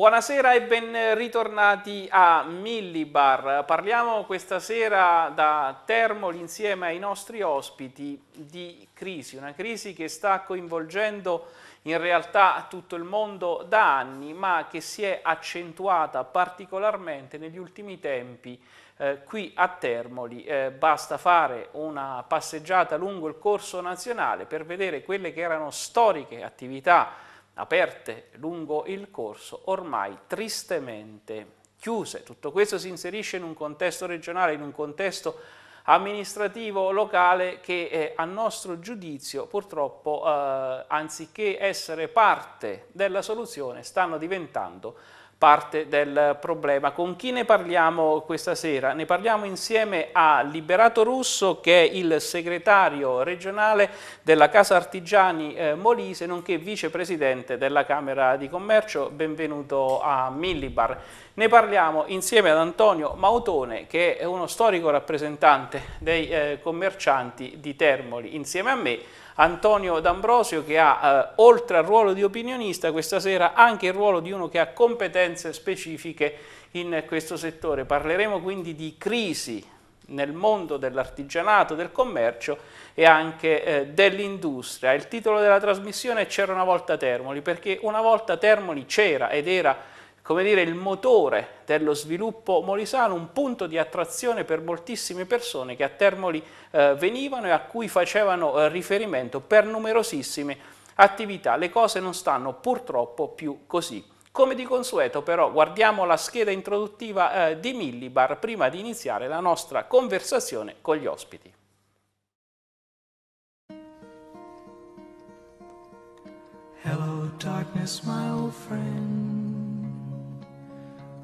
Buonasera e ben ritornati a Millibar. Parliamo questa sera da Termoli insieme ai nostri ospiti di crisi, una crisi che sta coinvolgendo in realtà tutto il mondo da anni, ma che si è accentuata particolarmente negli ultimi tempi eh, qui a Termoli. Eh, basta fare una passeggiata lungo il corso nazionale per vedere quelle che erano storiche attività aperte lungo il corso, ormai tristemente chiuse. Tutto questo si inserisce in un contesto regionale, in un contesto amministrativo locale che eh, a nostro giudizio purtroppo eh, anziché essere parte della soluzione stanno diventando parte del problema. Con chi ne parliamo questa sera? Ne parliamo insieme a Liberato Russo che è il segretario regionale della Casa Artigiani eh, Molise nonché vicepresidente della Camera di Commercio. Benvenuto a Millibar. Ne parliamo insieme ad Antonio Mautone che è uno storico rappresentante dei eh, commercianti di Termoli insieme a me Antonio D'Ambrosio che ha, eh, oltre al ruolo di opinionista, questa sera anche il ruolo di uno che ha competenze specifiche in questo settore. Parleremo quindi di crisi nel mondo dell'artigianato, del commercio e anche eh, dell'industria. Il titolo della trasmissione è C'era una volta Termoli, perché una volta Termoli c'era ed era come dire, il motore dello sviluppo molisano, un punto di attrazione per moltissime persone che a Termoli eh, venivano e a cui facevano eh, riferimento per numerosissime attività. Le cose non stanno purtroppo più così. Come di consueto però guardiamo la scheda introduttiva eh, di Millibar prima di iniziare la nostra conversazione con gli ospiti. Hello darkness my old friend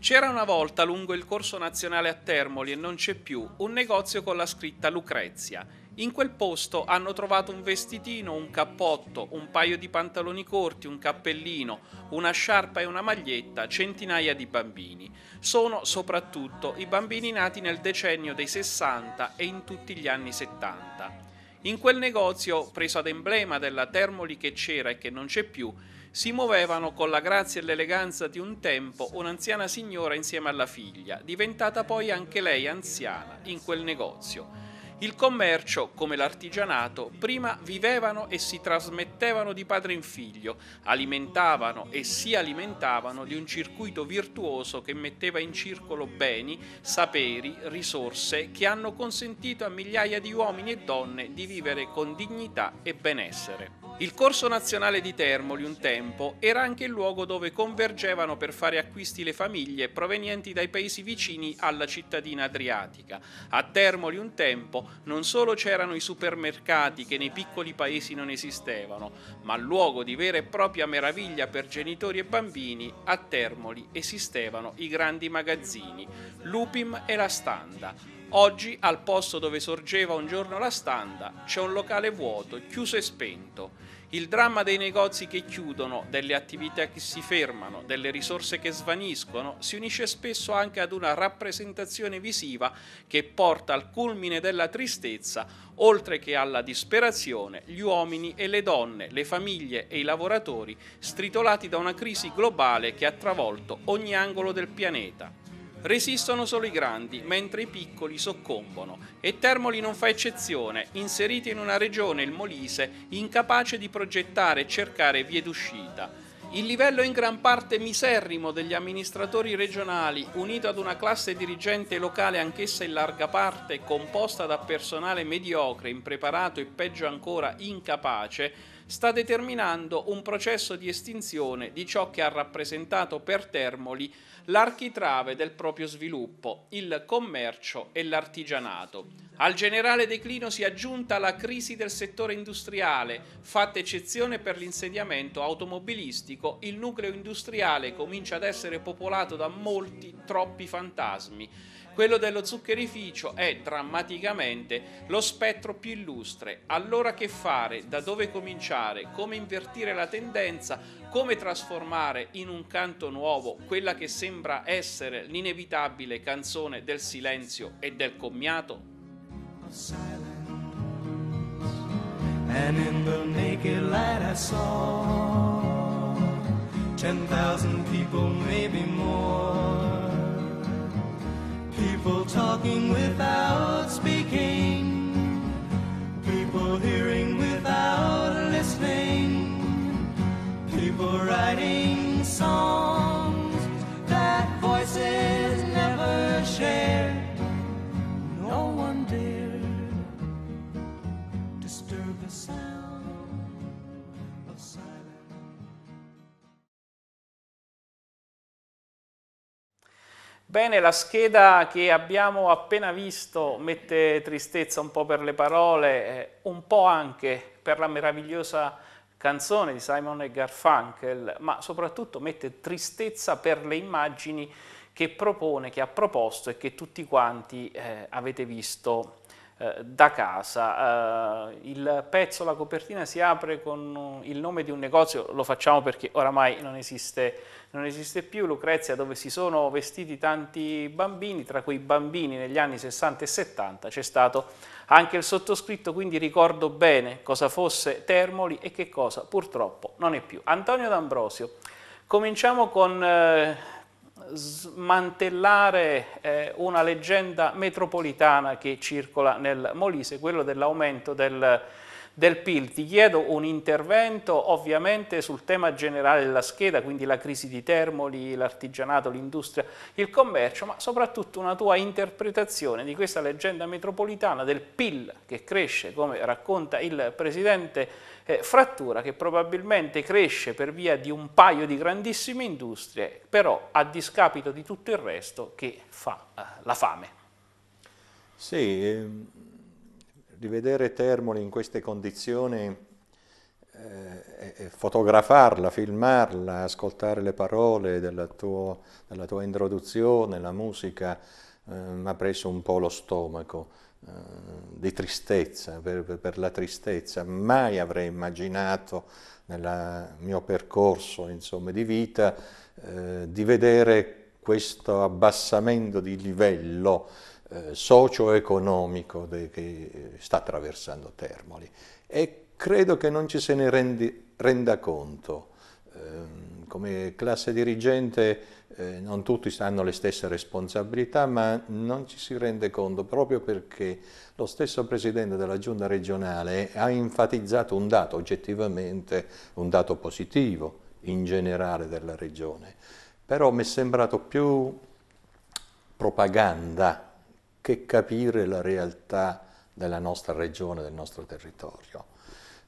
C'era una volta lungo il corso nazionale a Termoli e non c'è più un negozio con la scritta Lucrezia. In quel posto hanno trovato un vestitino, un cappotto, un paio di pantaloni corti, un cappellino, una sciarpa e una maglietta, centinaia di bambini. Sono soprattutto i bambini nati nel decennio dei 60 e in tutti gli anni 70. In quel negozio, preso ad emblema della Termoli che c'era e che non c'è più, si muovevano con la grazia e l'eleganza di un tempo un'anziana signora insieme alla figlia, diventata poi anche lei anziana in quel negozio. Il commercio, come l'artigianato, prima vivevano e si trasmettevano di padre in figlio, alimentavano e si alimentavano di un circuito virtuoso che metteva in circolo beni, saperi, risorse che hanno consentito a migliaia di uomini e donne di vivere con dignità e benessere. Il corso nazionale di Termoli un tempo era anche il luogo dove convergevano per fare acquisti le famiglie provenienti dai paesi vicini alla cittadina adriatica. A Termoli un tempo non solo c'erano i supermercati che nei piccoli paesi non esistevano, ma luogo di vera e propria meraviglia per genitori e bambini, a Termoli esistevano i grandi magazzini, l'Upim e la Standa Oggi, al posto dove sorgeva un giorno la standa, c'è un locale vuoto, chiuso e spento. Il dramma dei negozi che chiudono, delle attività che si fermano, delle risorse che svaniscono, si unisce spesso anche ad una rappresentazione visiva che porta al culmine della tristezza, oltre che alla disperazione, gli uomini e le donne, le famiglie e i lavoratori, stritolati da una crisi globale che ha travolto ogni angolo del pianeta. Resistono solo i grandi, mentre i piccoli soccombono, e Termoli non fa eccezione, inserito in una regione, il Molise, incapace di progettare e cercare vie d'uscita. Il livello in gran parte miserrimo degli amministratori regionali, unito ad una classe dirigente locale anch'essa in larga parte composta da personale mediocre, impreparato e peggio ancora incapace, sta determinando un processo di estinzione di ciò che ha rappresentato per Termoli l'architrave del proprio sviluppo, il commercio e l'artigianato. Al generale declino si è aggiunta la crisi del settore industriale, fatta eccezione per l'insediamento automobilistico, il nucleo industriale comincia ad essere popolato da molti, troppi fantasmi. Quello dello zuccherificio è drammaticamente lo spettro più illustre. Allora che fare? Da dove cominciare? Come invertire la tendenza? Come trasformare in un canto nuovo quella che sembra essere l'inevitabile canzone del silenzio e del commiato? And in the naked light I saw 10,000 people, maybe more. People talking without speaking, people hearing without listening, people writing songs that voices never share. No one dared disturb the sound Bene, la scheda che abbiamo appena visto mette tristezza un po' per le parole, eh, un po' anche per la meravigliosa canzone di Simon e Garfunkel, ma soprattutto mette tristezza per le immagini che propone, che ha proposto e che tutti quanti eh, avete visto eh, da casa. Eh, il pezzo, la copertina si apre con il nome di un negozio, lo facciamo perché oramai non esiste, non esiste più, Lucrezia, dove si sono vestiti tanti bambini, tra quei bambini negli anni 60 e 70 c'è stato anche il sottoscritto, quindi ricordo bene cosa fosse Termoli e che cosa purtroppo non è più. Antonio D'Ambrosio, cominciamo con... Eh, smantellare eh, una leggenda metropolitana che circola nel Molise, quello dell'aumento del, del PIL. Ti chiedo un intervento ovviamente sul tema generale della scheda, quindi la crisi di Termoli, l'artigianato, l'industria, il commercio, ma soprattutto una tua interpretazione di questa leggenda metropolitana del PIL che cresce, come racconta il Presidente eh, frattura che probabilmente cresce per via di un paio di grandissime industrie, però a discapito di tutto il resto che fa eh, la fame. Sì, eh, rivedere Termoli in queste condizioni, eh, fotografarla, filmarla, ascoltare le parole della, tuo, della tua introduzione, la musica, eh, mi ha preso un po' lo stomaco di tristezza, per, per, la tristezza. Mai avrei immaginato nel mio percorso insomma, di vita eh, di vedere questo abbassamento di livello eh, socio-economico che sta attraversando Termoli e credo che non ci se ne rendi, renda conto. Eh, come classe dirigente eh, non tutti hanno le stesse responsabilità, ma non ci si rende conto proprio perché lo stesso Presidente della Giunta regionale ha enfatizzato un dato oggettivamente, un dato positivo in generale della Regione, però mi è sembrato più propaganda che capire la realtà della nostra regione, del nostro territorio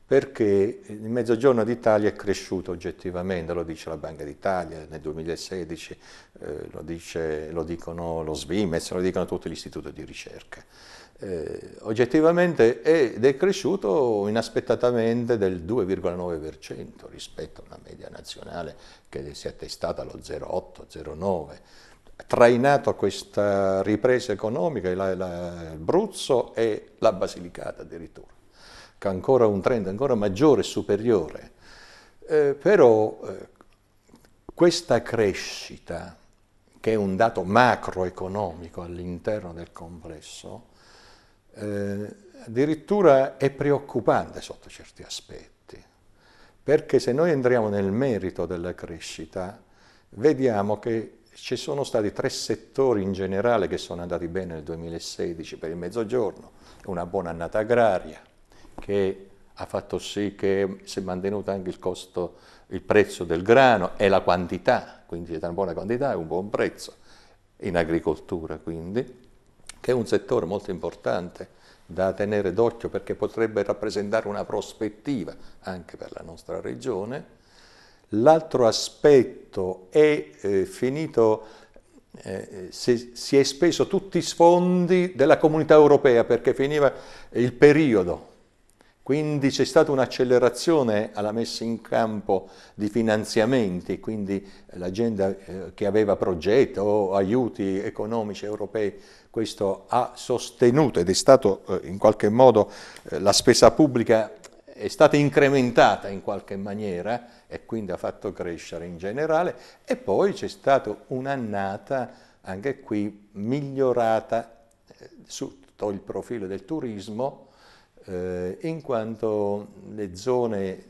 perché il mezzogiorno d'Italia è cresciuto oggettivamente, lo dice la Banca d'Italia nel 2016, eh, lo, dice, lo, dicono lo Svimez, lo dicono tutti gli istituti di ricerca. Eh, oggettivamente ed è cresciuto inaspettatamente del 2,9% rispetto a una media nazionale che si è attestata allo 0,8-0,9%. Trainato questa ripresa economica il Bruzzo e la Basilicata addirittura ancora un trend ancora maggiore superiore. Eh, però eh, questa crescita, che è un dato macroeconomico all'interno del complesso, eh, addirittura è preoccupante sotto certi aspetti, perché se noi entriamo nel merito della crescita, vediamo che ci sono stati tre settori in generale che sono andati bene nel 2016 per il mezzogiorno, una buona annata agraria, che ha fatto sì che si è mantenuto anche il costo, il prezzo del grano e la quantità, quindi c'è una buona quantità e un buon prezzo in agricoltura quindi, che è un settore molto importante da tenere d'occhio perché potrebbe rappresentare una prospettiva anche per la nostra regione. L'altro aspetto è eh, finito, eh, si, si è speso tutti i fondi della comunità europea perché finiva il periodo quindi c'è stata un'accelerazione alla messa in campo di finanziamenti, quindi l'agenda eh, che aveva progetti o aiuti economici europei, questo ha sostenuto ed è stato eh, in qualche modo eh, la spesa pubblica è stata incrementata in qualche maniera e quindi ha fatto crescere in generale e poi c'è stata un'annata anche qui migliorata sotto il profilo del turismo eh, in quanto le zone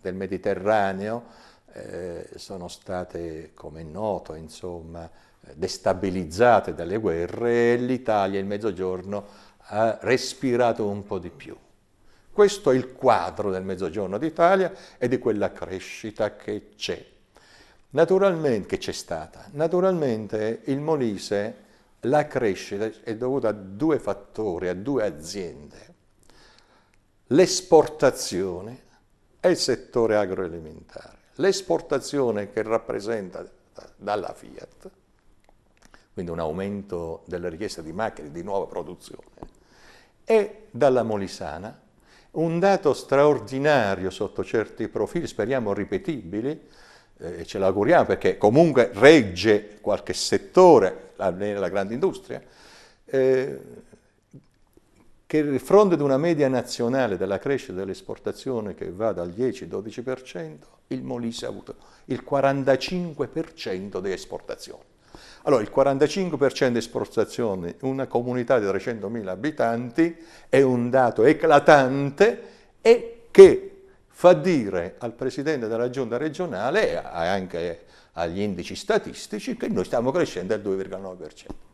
del Mediterraneo eh, sono state, come è noto, insomma, destabilizzate dalle guerre e l'Italia, il Mezzogiorno, ha respirato un po' di più. Questo è il quadro del Mezzogiorno d'Italia e di quella crescita che c'è. Naturalmente, che c'è stata. Naturalmente il Molise, la crescita è dovuta a due fattori, a due aziende l'esportazione e il settore agroalimentare. L'esportazione che rappresenta dalla Fiat, quindi un aumento della richiesta di macchine di nuova produzione, e dalla Molisana, un dato straordinario sotto certi profili, speriamo ripetibili, eh, ce l'auguriamo perché comunque regge qualche settore nella grande industria, eh, che a fronte di una media nazionale della crescita dell'esportazione che va dal 10-12%, il Molise ha avuto il 45% di esportazioni. Allora, il 45% di esportazioni una comunità di 300.000 abitanti è un dato eclatante e che fa dire al Presidente della Giunta regionale e anche agli indici statistici che noi stiamo crescendo al 2,9%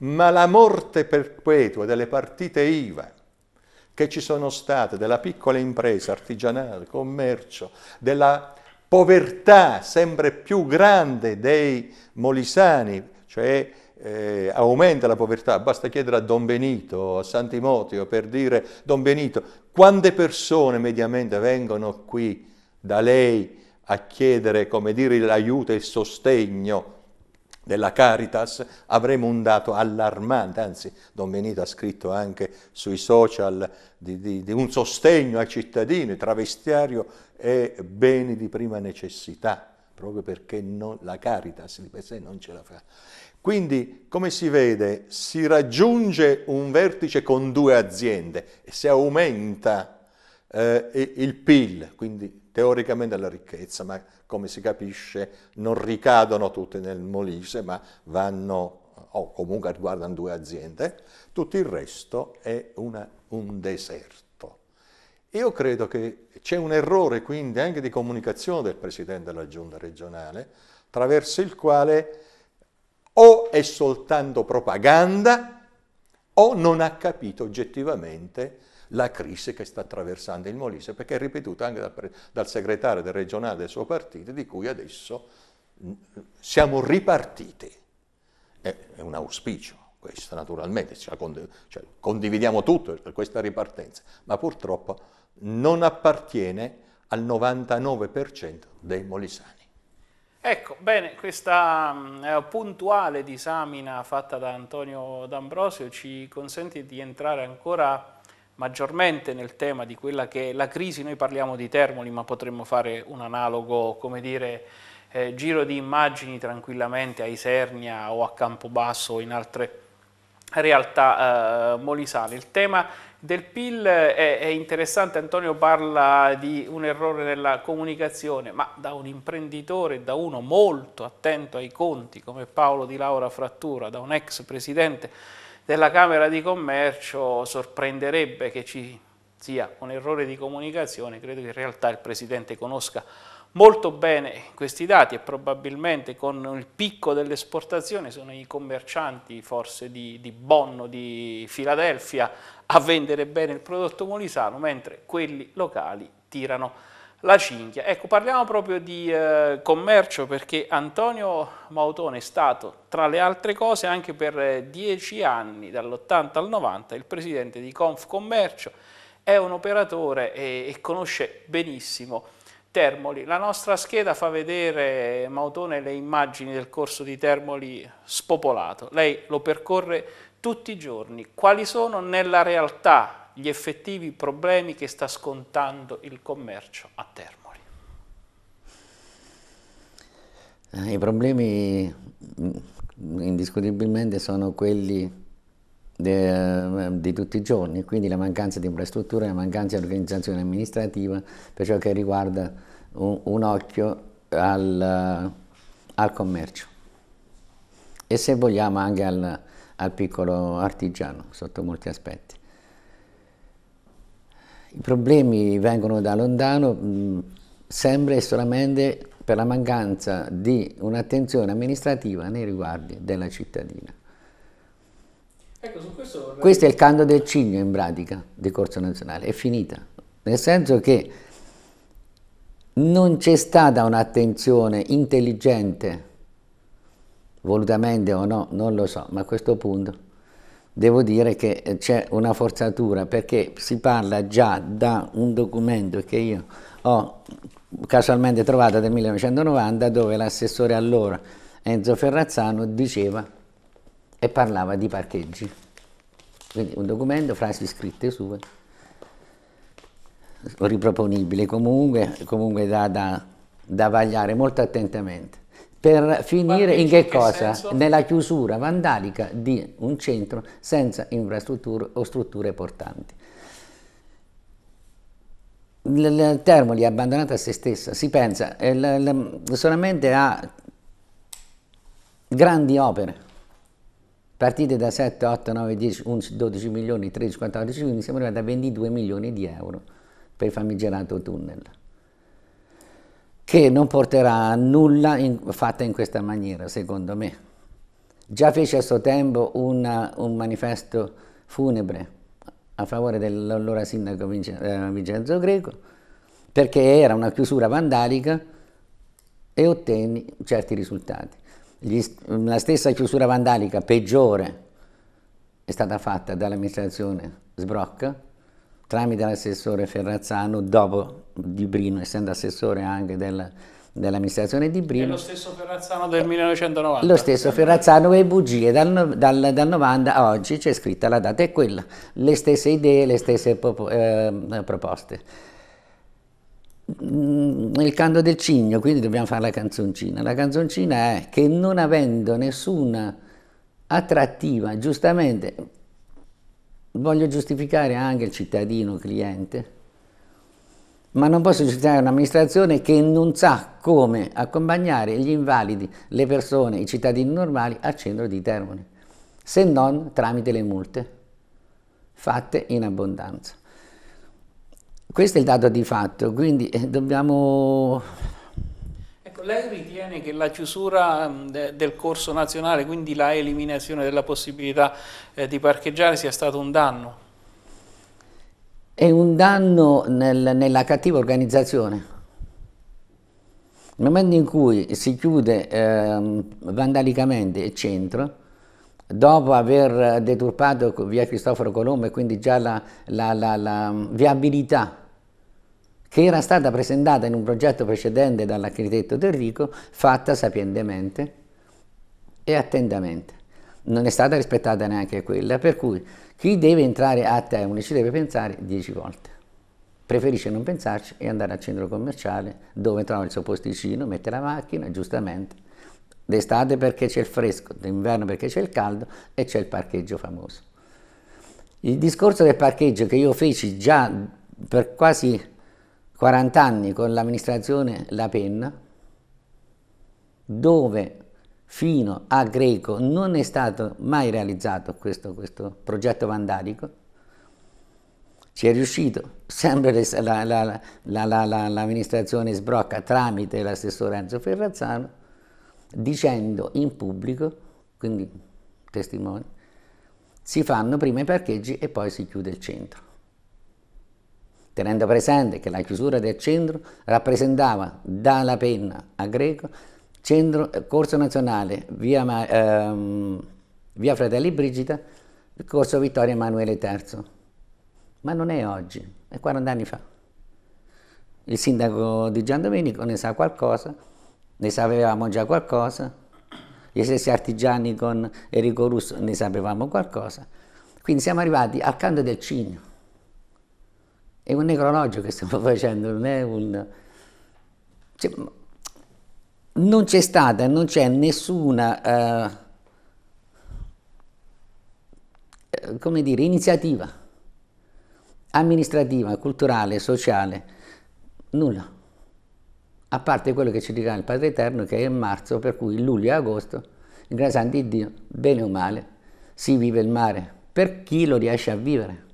ma la morte perpetua delle partite IVA che ci sono state, della piccola impresa artigianale, commercio, della povertà sempre più grande dei molisani, cioè eh, aumenta la povertà, basta chiedere a Don Benito, a Sant'Imotio per dire Don Benito, quante persone mediamente vengono qui da lei a chiedere, come dire, l'aiuto e il sostegno della Caritas avremo un dato allarmante, anzi Don Benito ha scritto anche sui social di, di, di un sostegno ai cittadini tra vestiario e beni di prima necessità, proprio perché non, la Caritas di per sé non ce la fa. Quindi, come si vede, si raggiunge un vertice con due aziende e si aumenta eh, il PIL, quindi teoricamente la ricchezza, ma come si capisce non ricadono tutte nel Molise, ma vanno, o comunque riguardano due aziende, tutto il resto è una, un deserto. Io credo che c'è un errore quindi anche di comunicazione del Presidente della Giunta regionale, attraverso il quale o è soltanto propaganda o non ha capito oggettivamente la crisi che sta attraversando il Molise, perché è ripetuta anche dal, dal segretario del regionale del suo partito, di cui adesso mm, siamo ripartiti. È, è un auspicio questo, naturalmente, cioè, cioè, condividiamo tutto questa ripartenza, ma purtroppo non appartiene al 99% dei molisani. Ecco, bene, questa uh, puntuale disamina fatta da Antonio D'Ambrosio ci consente di entrare ancora maggiormente nel tema di quella che è la crisi, noi parliamo di Termoli ma potremmo fare un analogo, come dire, eh, giro di immagini tranquillamente a Isernia o a Campobasso o in altre realtà eh, molisane. Il tema del PIL è, è, interessante, Antonio parla di un errore nella comunicazione, ma da un imprenditore, da uno molto attento ai conti come Paolo Di Laura Frattura, da un ex presidente della Camera di Commercio sorprenderebbe che ci sia un errore di comunicazione, credo che in realtà il Presidente conosca molto bene questi dati e probabilmente con il picco dell'esportazione sono i commercianti forse di, di Bonn di Filadelfia a vendere bene il prodotto molisano, mentre quelli locali tirano La cinghia. Ecco, parliamo proprio di eh, commercio perché Antonio Mautone è stato, tra le altre cose, anche per eh, dieci anni, dall'80 al 90, il presidente di Confcommercio, è un operatore e, e conosce benissimo Termoli. La nostra scheda fa vedere, Mautone, le immagini del corso di Termoli spopolato. Lei lo percorre tutti i giorni. Quali sono nella realtà gli effettivi problemi che sta scontando il commercio a Termoli? Eh, I problemi mm, indiscutibilmente sono quelli eh, di tutti i giorni, quindi la mancanza di infrastrutture, la mancanza di organizzazione amministrativa per ciò che riguarda un, un occhio al, al, commercio e se vogliamo anche al, al piccolo artigiano sotto molti aspetti. I problemi vengono da lontano mh, sempre e solamente per la mancanza di un'attenzione amministrativa nei riguardi della cittadina. Ecco, questo, vorrei... questo, è il canto del cigno in pratica di Corso Nazionale, è finita, nel senso che non c'è stata un'attenzione intelligente, volutamente o no, non lo so, ma a questo punto devo dire che c'è una forzatura perché si parla già da un documento che io ho casualmente trovato del 1990 dove l'assessore allora Enzo Ferrazzano diceva e parlava di parcheggi. Quindi un documento, frasi scritte sue, riproponibili comunque, comunque da, da, da vagliare molto attentamente per finire in che, cosa? Senso? Nella chiusura vandalica di un centro senza infrastrutture o strutture portanti. Il Termoli è abbandonato a se stessa, si pensa solamente a grandi opere, partite da 7, 8, 9, 10, 11, 12 milioni, 13, 14, quindi siamo arrivati a 22 milioni di euro per il famigerato tunnel che non porterà a nulla in, fatta in questa maniera, secondo me. Già fece a suo tempo una, un manifesto funebre a favore dell'allora sindaco Vincenzo Greco, perché era una chiusura vandalica e ottenni certi risultati. Gli, la stessa chiusura vandalica peggiore è stata fatta dall'amministrazione Sbrocca, tramite l'assessore Ferrazzano, dopo Di Brino, essendo assessore anche del, dell'amministrazione di Brino. È lo stesso Ferrazzano del 1990. Lo stesso Ferrazzano e bugie, dal, dal, dal 90 a oggi c'è scritta la data, è quella, le stesse idee, le stesse eh, proposte. Mm, il canto del cigno, quindi dobbiamo fare la canzoncina. La canzoncina è che non avendo nessuna attrattiva, giustamente voglio giustificare anche il cittadino cliente, ma non posso giustificare un'amministrazione che non sa come accompagnare gli invalidi, le persone, i cittadini normali al centro di Termoli, se non tramite le multe fatte in abbondanza. Questo è il dato di fatto, quindi eh, dobbiamo Ecco, lei ritiene che la chiusura de del corso nazionale, quindi la eliminazione della possibilità eh, di parcheggiare sia stato un danno? È un danno nel, nella cattiva organizzazione. Nel momento in cui si chiude eh, vandalicamente il centro, dopo aver deturpato via Cristoforo Colombo e quindi già la, la, la, la viabilità che era stata presentata in un progetto precedente dall'architetto Terrico, fatta sapientemente e attentamente. Non è stata rispettata neanche quella, per cui chi deve entrare a Teuni ci deve pensare dieci volte. Preferisce non pensarci e andare al centro commerciale dove trova il suo posticino, mette la macchina, giustamente, d'estate perché c'è il fresco, d'inverno perché c'è il caldo e c'è il parcheggio famoso. Il discorso del parcheggio che io feci già per quasi 40 anni con l'amministrazione La Penna, dove fino a Greco non è stato mai realizzato questo, questo progetto vandalico, ci è riuscito sempre l'amministrazione Sbrocca tramite l'assessore Enzo Ferrazzano, dicendo in pubblico, quindi testimoni, si fanno prima i parcheggi e poi si chiude il centro. Tenendo presente che la chiusura del centro rappresentava dalla Penna a Greco centro, corso nazionale via, ehm, via Fratelli Brigida, corso Vittorio Emanuele III. Ma non è oggi, è 40 anni fa. Il sindaco di Gian Domenico ne sa qualcosa, ne sapevamo già qualcosa, gli stessi artigiani con Enrico Russo ne sapevamo qualcosa. Quindi siamo arrivati al canto del cigno. È un necrologio che stiamo facendo, non è un... Cioè, non c'è stata, non c'è nessuna, uh, come dire, iniziativa amministrativa, culturale, sociale, nulla. A parte quello che ci dica il Padre Eterno che è in marzo, per cui luglio e agosto, in grazia di Dio, bene o male, si vive il mare, per chi lo riesce a vivere.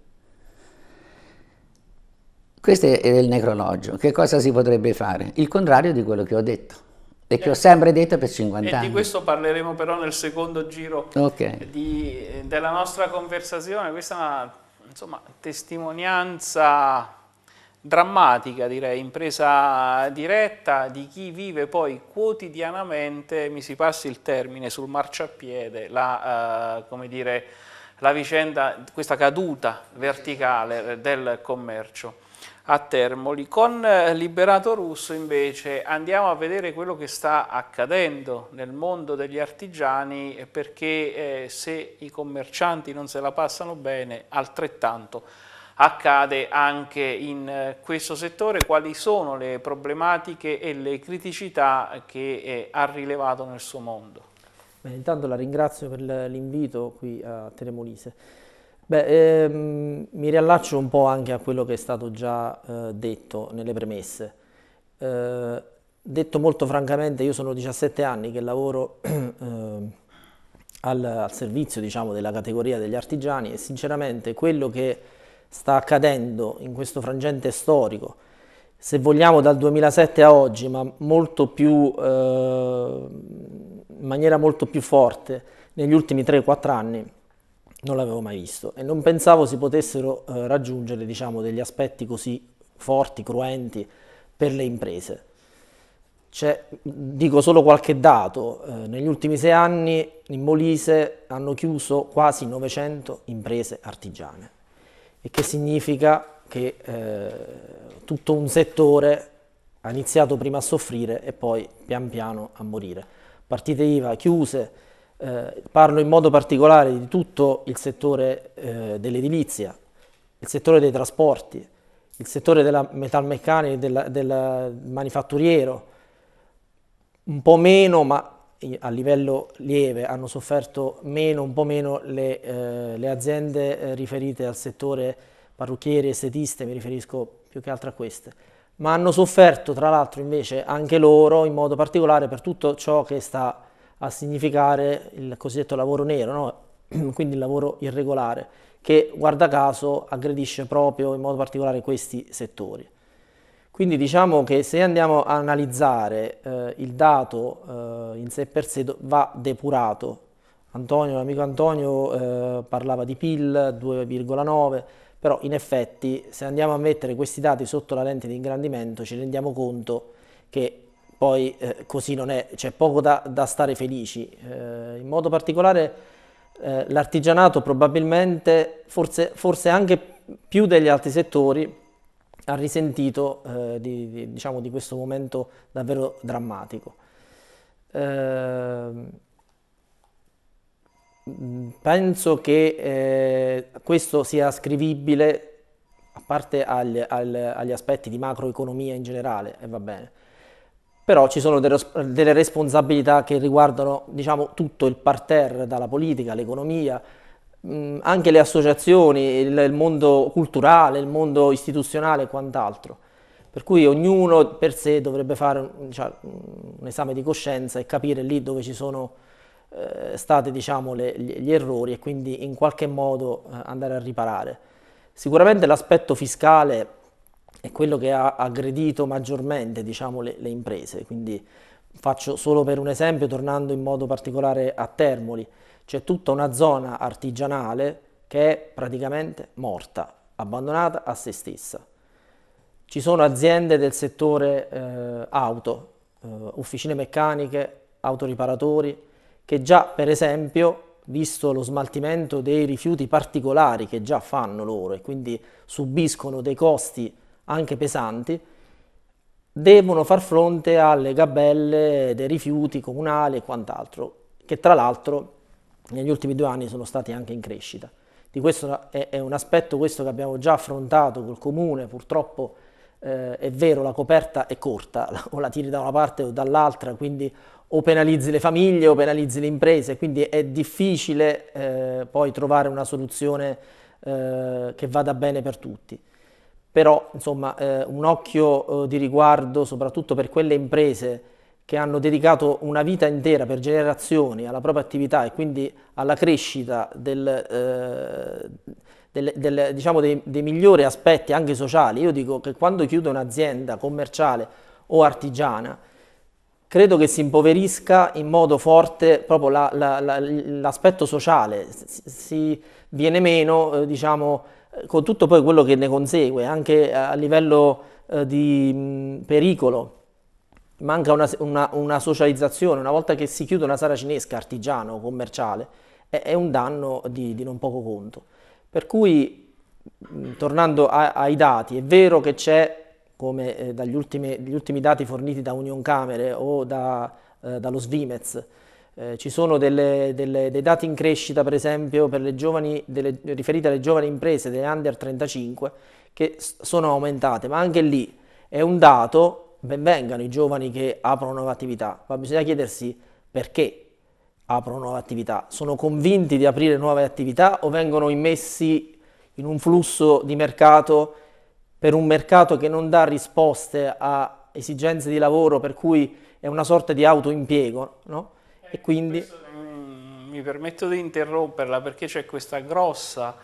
Questo è il necrologio. Che cosa si potrebbe fare? Il contrario di quello che ho detto e che ho sempre detto per 50 e anni. Di questo parleremo però nel secondo giro okay. di, della nostra conversazione. Questa è una insomma, testimonianza drammatica, direi, impresa diretta di chi vive poi quotidianamente, mi si passi il termine, sul marciapiede, la, uh, come dire, la vicenda, questa caduta verticale del commercio a Termoli. Con eh, Liberato Russo invece andiamo a vedere quello che sta accadendo nel mondo degli artigiani eh, perché eh, se i commercianti non se la passano bene altrettanto accade anche in eh, questo settore, quali sono le problematiche e le criticità che ha rilevato nel suo mondo. Beh, intanto la ringrazio per l'invito qui a Teremolise. Beh, ehm, mi riallaccio un po' anche a quello che è stato già eh, detto nelle premesse. Eh, detto molto francamente, io sono 17 anni che lavoro eh, al, al, servizio diciamo, della categoria degli artigiani e sinceramente quello che sta accadendo in questo frangente storico, se vogliamo dal 2007 a oggi, ma più, eh, in maniera molto più forte negli ultimi 3-4 anni, non l'avevo mai visto e non pensavo si potessero eh, raggiungere diciamo, degli aspetti così forti, cruenti per le imprese. Cioè, dico solo qualche dato, eh, negli ultimi sei anni in Molise hanno chiuso quasi 900 imprese artigiane, e che significa che eh, tutto un settore ha iniziato prima a soffrire e poi pian piano a morire. Partite IVA chiuse, eh, parlo in modo particolare di tutto il settore eh, dell'edilizia, il settore dei trasporti, il settore della metalmeccanica, del, del manifatturiero, un po' meno, ma a livello lieve hanno sofferto meno, un po' meno le, eh, le aziende eh, riferite al settore parrucchieri, estetiste, mi riferisco più che altro a queste, ma hanno sofferto tra l'altro invece anche loro in modo particolare per tutto ciò che sta a significare il cosiddetto lavoro nero, no? quindi il lavoro irregolare, che guarda caso aggredisce proprio in modo particolare questi settori. Quindi diciamo che se andiamo a analizzare eh, il dato eh, in sé per sé va depurato. Antonio, l'amico Antonio eh, parlava di PIL 2,9, però in effetti se andiamo a mettere questi dati sotto la lente di ingrandimento ci rendiamo conto che poi eh, così non è, c'è poco da, da stare felici. Eh, in modo particolare eh, l'artigianato probabilmente, forse, forse, anche più degli altri settori, ha risentito eh, di, di, diciamo, di, questo momento davvero drammatico. Ehm, penso che eh, questo sia ascrivibile, a parte agli, agli aspetti di macroeconomia in generale, e va bene, però ci sono delle responsabilità che riguardano diciamo, tutto il parterre, dalla politica, l'economia, anche le associazioni, il, mondo culturale, il mondo istituzionale e quant'altro. Per cui ognuno per sé dovrebbe fare cioè, un esame di coscienza e capire lì dove ci sono eh, stati diciamo, gli, errori e quindi in qualche modo eh, andare a riparare. Sicuramente l'aspetto fiscale è quello che ha aggredito maggiormente diciamo, le, le, imprese. Quindi faccio solo per un esempio, tornando in modo particolare a Termoli, c'è tutta una zona artigianale che è praticamente morta, abbandonata a se stessa. Ci sono aziende del settore eh, auto, eh, officine meccaniche, autoriparatori, che già per esempio, visto lo smaltimento dei rifiuti particolari che già fanno loro e quindi subiscono dei costi anche pesanti, devono far fronte alle gabelle dei rifiuti comunali e quant'altro, che tra l'altro negli ultimi due anni sono stati anche in crescita. Di questo è, è un aspetto questo che abbiamo già affrontato col comune, purtroppo eh, è vero la coperta è corta, o la tiri da una parte o dall'altra, quindi o penalizzi le famiglie o penalizzi le imprese, quindi è difficile eh, poi trovare una soluzione eh, che vada bene per tutti. Però insomma eh, un occhio eh, di riguardo soprattutto per quelle imprese che hanno dedicato una vita intera per generazioni alla propria attività e quindi alla crescita del, eh, del, del, diciamo dei, dei, migliori aspetti anche sociali. Io dico che quando chiude un'azienda commerciale o artigiana, credo che si impoverisca in modo forte proprio l'aspetto la, la, sociale, si, si, viene meno, eh, diciamo, con tutto poi quello che ne consegue, anche a livello eh, di mh, pericolo manca una, una, una, socializzazione, una volta che si chiude una sala cinesca artigiana o commerciale, è, è un danno di, di, non poco conto. Per cui, tornando a, ai dati, è vero che c'è, come eh, dagli ultimi, ultimi, dati forniti da Union Camere o da, eh, dallo Svimez, eh, ci sono delle, delle, dei dati in crescita, per esempio, per le giovani, delle, riferiti alle giovani imprese delle under 35, che sono aumentate, ma anche lì è un dato benvengano i giovani che aprono nuove attività, ma bisogna chiedersi perché aprono nuove attività. Sono convinti di aprire nuove attività o vengono immessi in un flusso di mercato per un mercato che non dà risposte a esigenze di lavoro per cui è una sorta di autoimpiego, no? E quindi... Mm, mi permetto di interromperla perché c'è questa grossa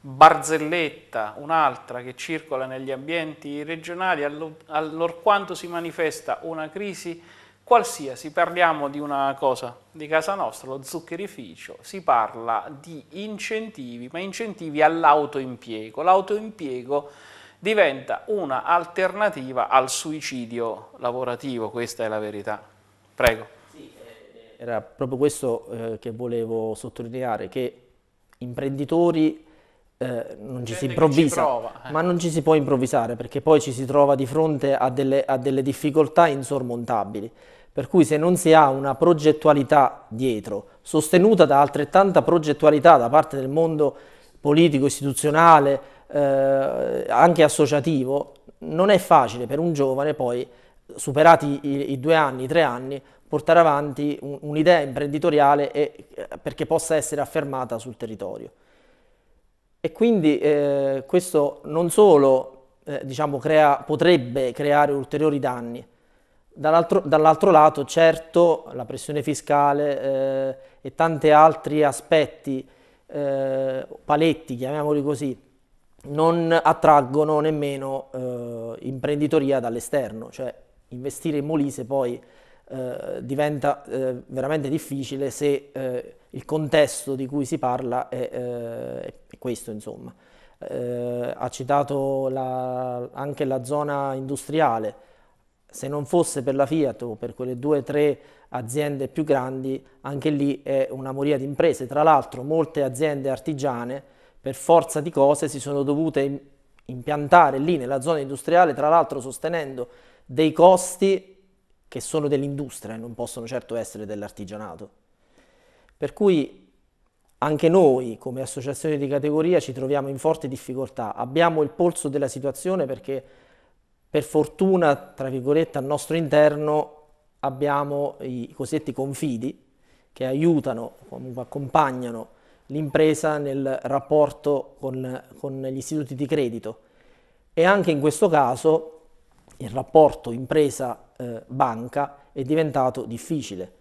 barzelletta, un'altra che circola negli ambienti regionali, allor quanto si manifesta una crisi qualsiasi, parliamo di una cosa di casa nostra, lo zuccherificio, si parla di incentivi, ma incentivi all'autoimpiego. L'autoimpiego diventa un'alternativa al suicidio lavorativo, questa è la verità. Prego. Era proprio questo eh, che volevo sottolineare, che imprenditori eh, non ci si improvvisa, ci eh. ma non ci si può improvvisare perché poi ci si trova di fronte a delle, a delle, difficoltà insormontabili. Per cui se non si ha una progettualità dietro, sostenuta da altrettanta progettualità da parte del mondo politico, istituzionale, eh, anche associativo, non è facile per un giovane poi, superati i, i due anni, i tre anni, portare avanti un'idea imprenditoriale e, eh, perché possa essere affermata sul territorio. E quindi eh, questo non solo eh, diciamo, crea, potrebbe creare ulteriori danni, dall'altro, dall'altro lato certo la pressione fiscale eh, e tanti altri aspetti, eh, paletti chiamiamoli così, non attraggono nemmeno eh, imprenditoria dall'esterno, cioè investire in Molise poi eh, diventa eh, veramente difficile se eh, il contesto di cui si parla è, eh, è questo, insomma. Eh, ha citato la, anche la zona industriale, se non fosse per la Fiat o per quelle due o tre aziende più grandi, anche lì è una moria di imprese. Tra l'altro molte aziende artigiane per forza di cose si sono dovute impiantare lì nella zona industriale, tra l'altro sostenendo dei costi che sono dell'industria e non possono certo essere dell'artigianato. Per cui anche noi come associazione di categoria ci troviamo in forte difficoltà, abbiamo il polso della situazione perché per fortuna, tra virgolette, al nostro interno abbiamo i cosiddetti confidi che aiutano, comunque accompagnano l'impresa nel rapporto con, con gli istituti di credito e anche in questo caso il rapporto impresa-banca eh, è diventato difficile.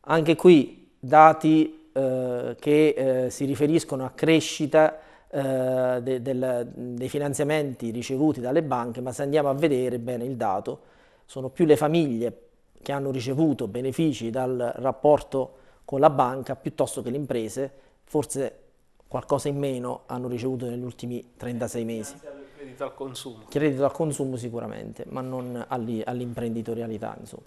Anche qui dati eh, che eh, si riferiscono a crescita dei finanziamenti ricevuti dalle banche, ma se andiamo a vedere bene il dato, sono più le famiglie che hanno ricevuto benefici dal rapporto con la banca piuttosto che le imprese, forse qualcosa in meno hanno ricevuto negli ultimi 36 mesi. Credito al consumo. Credito al consumo sicuramente, ma non all'imprenditorialità, insomma.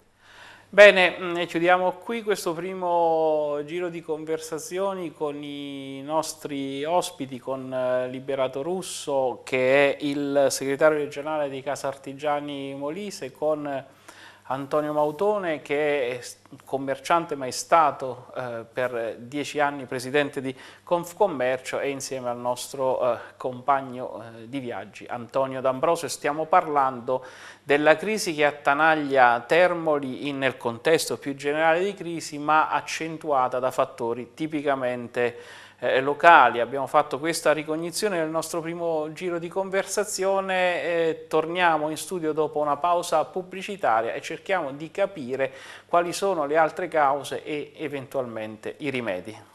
Bene, mm, chiudiamo qui questo primo giro di conversazioni con i nostri ospiti, con eh, Liberato Russo che è il segretario regionale di Casa Artigiani Molise, con Antonio Mautone che è commerciante ma è stato eh, per dieci anni presidente di Confcommercio e insieme al nostro eh, compagno eh, di viaggi Antonio D'Ambrosio. Stiamo parlando della crisi che attanaglia Termoli in, nel contesto più generale di crisi ma accentuata da fattori tipicamente eh, locali. Abbiamo fatto questa ricognizione nel nostro primo giro di conversazione, eh, torniamo in studio dopo una pausa pubblicitaria e cerchiamo di capire quali sono le altre cause e eventualmente i rimedi.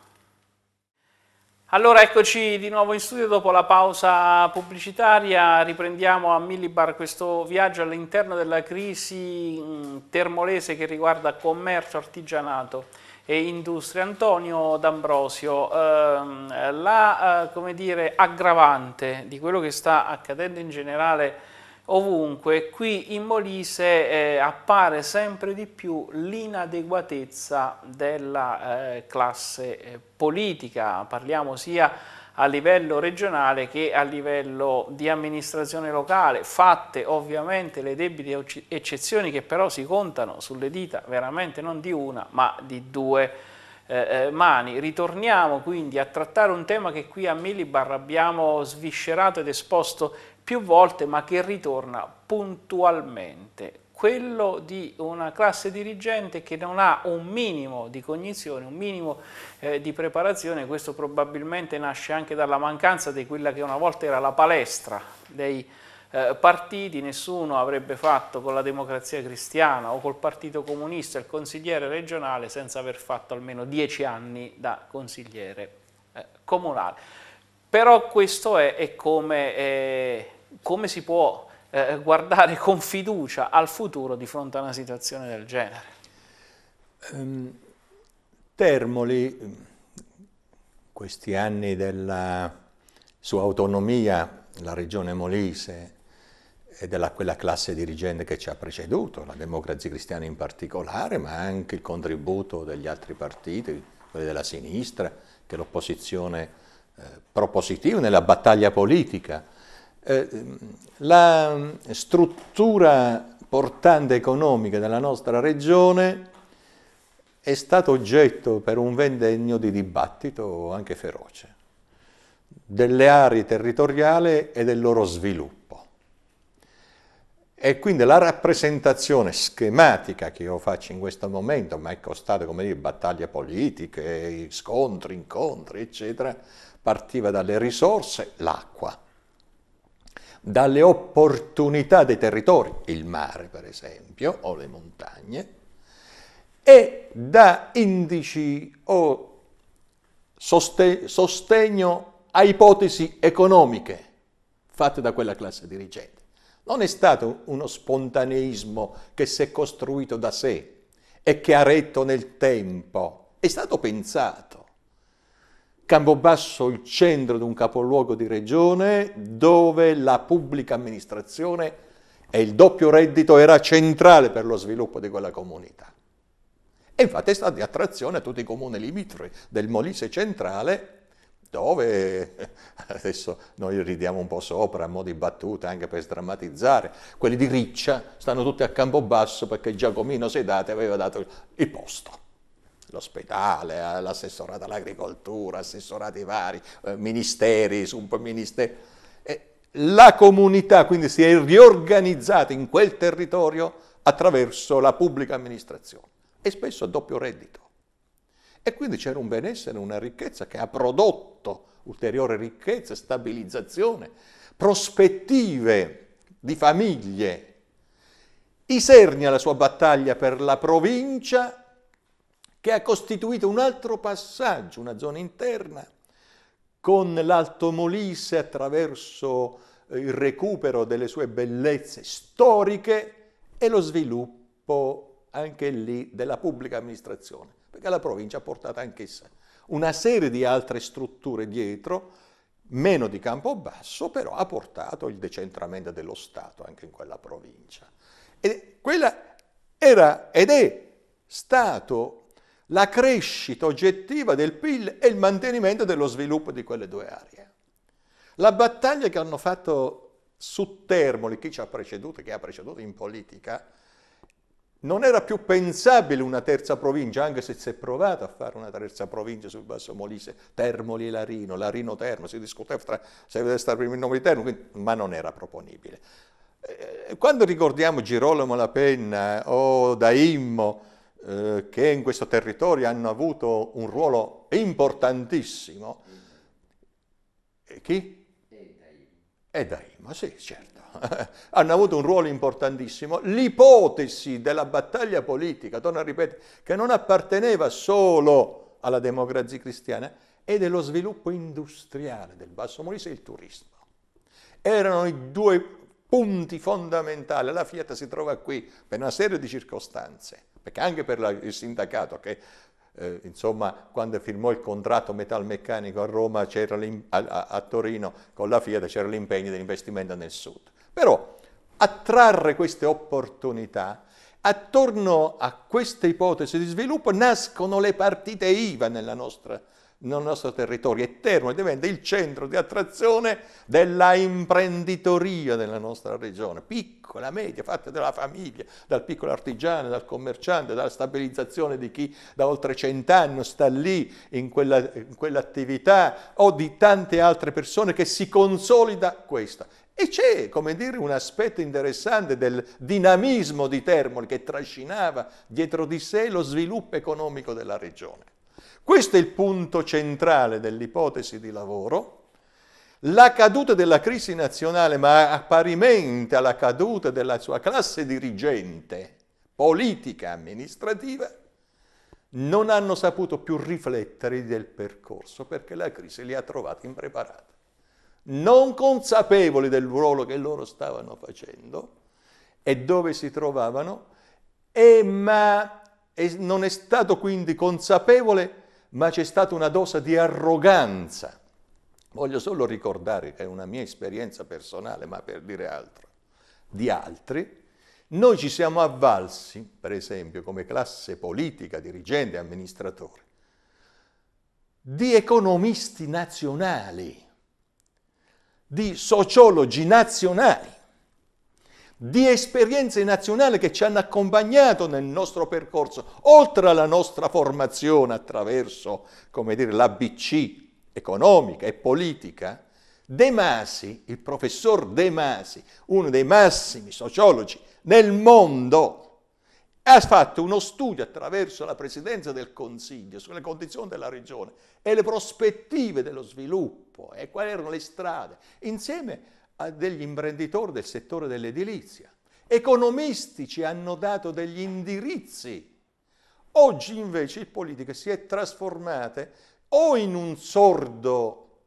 Allora eccoci di nuovo in studio dopo la pausa pubblicitaria, riprendiamo a Millibar questo viaggio all'interno della crisi mh, termolese che riguarda commercio, artigianato e industria. Antonio D'Ambrosio, ehm, la eh, dire, aggravante di quello che sta accadendo in generale ovunque, qui in Molise eh, appare sempre di più l'inadeguatezza della eh, classe eh, politica, parliamo sia a livello regionale che a livello di amministrazione locale, fatte ovviamente le debite eccezioni che però si contano sulle dita veramente non di una ma di due eh, eh, mani. Ritorniamo quindi a trattare un tema che qui a Millibar abbiamo sviscerato ed esposto più volte ma che ritorna puntualmente quello di una classe dirigente che non ha un minimo di cognizione, un minimo eh, di preparazione, questo probabilmente nasce anche dalla mancanza di quella che una volta era la palestra dei eh, partiti, nessuno avrebbe fatto con la democrazia cristiana o col partito comunista il consigliere regionale senza aver fatto almeno dieci anni da consigliere eh, comunale. Però questo è, è come, eh, come si può eh, guardare con fiducia al futuro di fronte a una situazione del genere? Um, Termoli, questi anni della sua autonomia, la regione Molise e della quella classe dirigente che ci ha preceduto, la democrazia cristiana in particolare, ma anche il contributo degli altri partiti, quelli della sinistra, che l'opposizione eh, propositiva nella battaglia politica la struttura portante economica della nostra regione è stata oggetto per un ventennio di dibattito anche feroce delle aree territoriali e del loro sviluppo. E quindi la rappresentazione schematica che io faccio in questo momento, ma è costata come dire battaglie politiche, scontri, incontri, eccetera, partiva dalle risorse, l'acqua dalle opportunità dei territori, il mare per esempio, o le montagne, e da indici o sostegno a ipotesi economiche fatte da quella classe dirigente. Non è stato uno spontaneismo che si è costruito da sé e che ha retto nel tempo, è stato pensato. Campobasso il centro di un capoluogo di regione dove la pubblica amministrazione e il doppio reddito era centrale per lo sviluppo di quella comunità. E infatti è stata di attrazione a tutti i comuni limitrofi del Molise centrale dove adesso noi ridiamo un po' sopra a mo' di battuta anche per sdrammatizzare, quelli di Riccia stanno tutti a Campobasso perché Giacomino Sedate aveva dato il posto l'ospedale, eh, l'assessorato all'agricoltura, assessorati vari, eh, ministeri, subministeri. La comunità quindi si è riorganizzata in quel territorio attraverso la pubblica amministrazione e spesso a doppio reddito. E quindi c'era un benessere, una ricchezza che ha prodotto ulteriore ricchezza, stabilizzazione, prospettive di famiglie. Isernia la sua battaglia per la provincia che ha costituito un altro passaggio, una zona interna, con l'Alto Molise attraverso eh, il recupero delle sue bellezze storiche e lo sviluppo anche lì della pubblica amministrazione, perché la provincia ha portato anch'essa una serie di altre strutture dietro, meno di Campobasso, però ha portato il decentramento dello Stato anche in quella provincia. E quella era ed è stato la crescita oggettiva del PIL e il mantenimento dello sviluppo di quelle due aree. La battaglia che hanno fatto su Termoli, chi ci ha preceduto, chi ha preceduto in politica, non era più pensabile una terza provincia, anche se si è provato a fare una terza provincia sul Basso Molise, Termoli e Larino, Larino Termo, si discuteva tra, se deve stare prima il nome di Termoli, ma non era proponibile. Eh, quando ricordiamo Girolamo La Penna o Daimmo, eh, che in questo territorio hanno avuto un ruolo importantissimo, e chi? E Daimmo, sì, certo. hanno avuto un ruolo importantissimo. L'ipotesi della battaglia politica, torno a ripetere, che non apparteneva solo alla democrazia cristiana, è dello sviluppo industriale del Basso Molise e il turismo. Erano i due punti fondamentali. La Fiat si trova qui per una serie di circostanze, perché anche per la, il sindacato che eh, insomma, quando firmò il contratto metalmeccanico a Roma, a, a, a Torino con la Fiat, c'era l'impegno dell'investimento nel sud. Però attrarre queste opportunità, attorno a queste ipotesi di sviluppo nascono le partite IVA nella nostra nel nostro territorio e Termoli diventa il centro di attrazione della imprenditoria della nostra regione, piccola, media, fatta dalla famiglia, dal piccolo artigiano, dal commerciante, dalla stabilizzazione di chi da oltre cent'anni sta lì in, quella, in quell'attività o di tante altre persone che si consolida questa. E c'è, come dire, un aspetto interessante del dinamismo di Termoli che trascinava dietro di sé lo sviluppo economico della regione. Questo è il punto centrale dell'ipotesi di lavoro. La caduta della crisi nazionale, ma parimenti alla caduta della sua classe dirigente, politica, amministrativa, non hanno saputo più riflettere del percorso perché la crisi li ha trovati impreparati. Non consapevoli del ruolo che loro stavano facendo e dove si trovavano, e ma non è stato quindi consapevole ma c'è stata una dose di arroganza. Voglio solo ricordare è una mia esperienza personale, ma per dire altro, di altri, noi ci siamo avvalsi, per esempio, come classe politica, dirigente, amministratore, di economisti nazionali, di sociologi nazionali, di esperienze nazionali che ci hanno accompagnato nel nostro percorso, oltre alla nostra formazione attraverso, come dire, l'ABC economica e politica, De Masi, il professor De Masi, uno dei massimi sociologi nel mondo, ha fatto uno studio attraverso la presidenza del Consiglio sulle condizioni della regione e le prospettive dello sviluppo e quali erano le strade, insieme degli imprenditori del settore dell'edilizia. Economisti ci hanno dato degli indirizzi. Oggi invece il politico si è trasformato o in un sordo,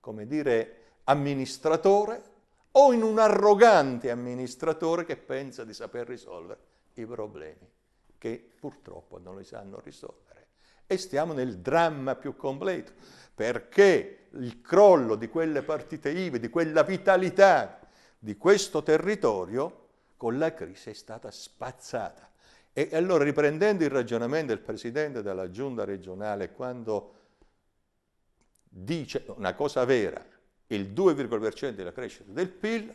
come dire, amministratore, o in un arrogante amministratore che pensa di saper risolvere i problemi che purtroppo non li sanno risolvere. E stiamo nel dramma più completo, perché il crollo di quelle partite IVE, di quella vitalità di questo territorio, con la crisi è stata spazzata. E allora riprendendo il ragionamento del Presidente della Giunta regionale, quando dice una cosa vera, il 2,% della crescita del PIL,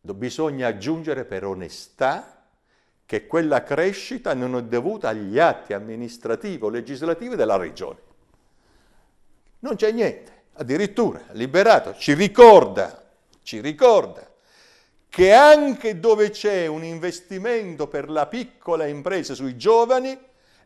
bisogna aggiungere per onestà che quella crescita non è dovuta agli atti amministrativi o legislativi della regione. Non c'è niente, addirittura liberato, ci ricorda, ci ricorda che anche dove c'è un investimento per la piccola impresa sui giovani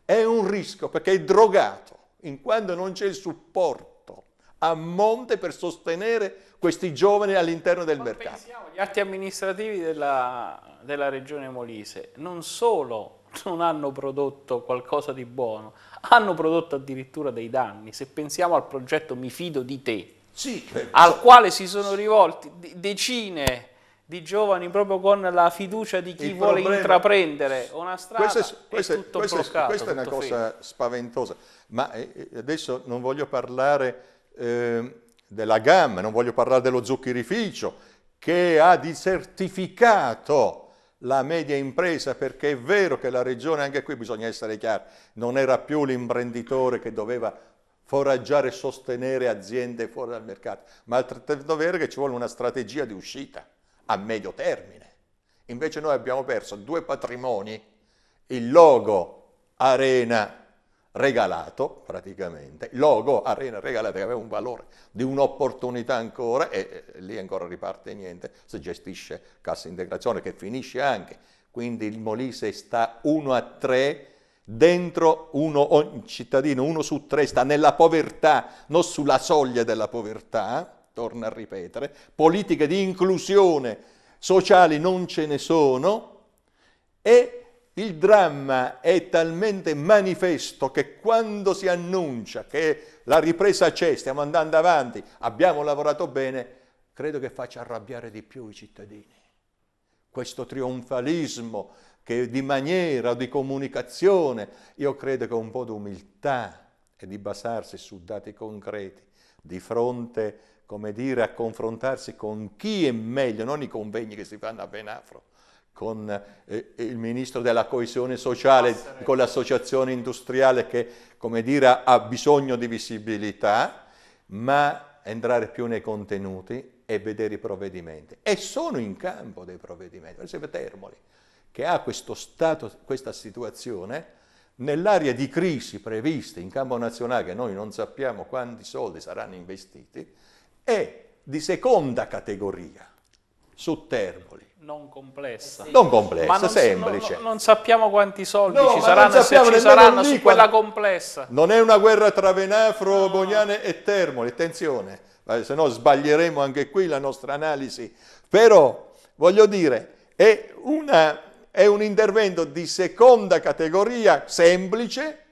è un rischio perché è drogato, in quanto non c'è il supporto a monte per sostenere questi giovani all'interno del Ma mercato. Pensiamo agli atti amministrativi della, della regione Molise, non solo non hanno prodotto qualcosa di buono, hanno prodotto addirittura dei danni. Se pensiamo al progetto Mi fido di te, sì, al quale si sono rivolti decine di giovani proprio con la fiducia di chi vuole intraprendere una strada questo è, questo, è tutto questo, bloccato. Questa è una cosa spaventosa, ma eh, eh, adesso non voglio parlare eh, della gamma, non voglio parlare dello zuccherificio, che ha disertificato la media impresa, perché è vero che la regione, anche qui bisogna essere chiari, non era più l'imprenditore che doveva foraggiare e sostenere aziende fuori dal mercato, ma altrettanto vero che ci vuole una strategia di uscita a medio termine. Invece noi abbiamo perso due patrimoni, il logo Arena regalato praticamente, logo Arena regalato che aveva un valore di un'opportunità ancora e lì ancora riparte niente, si gestisce cassa integrazione che finisce anche, quindi il Molise sta 1 a 3 dentro uno, ogni cittadino, uno su tre sta nella povertà, non sulla soglia della povertà, torno a ripetere, politiche di inclusione sociali non ce ne sono. E il dramma è talmente manifesto che quando si annuncia che la ripresa c'è, stiamo andando avanti, abbiamo lavorato bene, credo che faccia arrabbiare di più i cittadini. Questo trionfalismo che di maniera di comunicazione, io credo che un po' di umiltà e di basarsi su dati concreti di fronte, come dire, a confrontarsi con chi è meglio, non i convegni che si fanno a Benafro, con eh, il ministro della coesione sociale, con l'associazione industriale che, come dire, ha bisogno di visibilità, ma entrare più nei contenuti e vedere i provvedimenti. E sono in campo dei provvedimenti, per esempio Termoli, che ha questo stato, questa situazione, nell'area di crisi prevista in campo nazionale, che noi non sappiamo quanti soldi saranno investiti, è di seconda categoria su Termoli non complessa. Non complessa, non, semplice. Non, non, sappiamo quanti soldi no, ci saranno se ci saranno su quella complessa. Non è una guerra tra Venafro, no. Bognane e Termoli, attenzione, se no sbaglieremo anche qui la nostra analisi. Però, voglio dire, è, una, è un intervento di seconda categoria semplice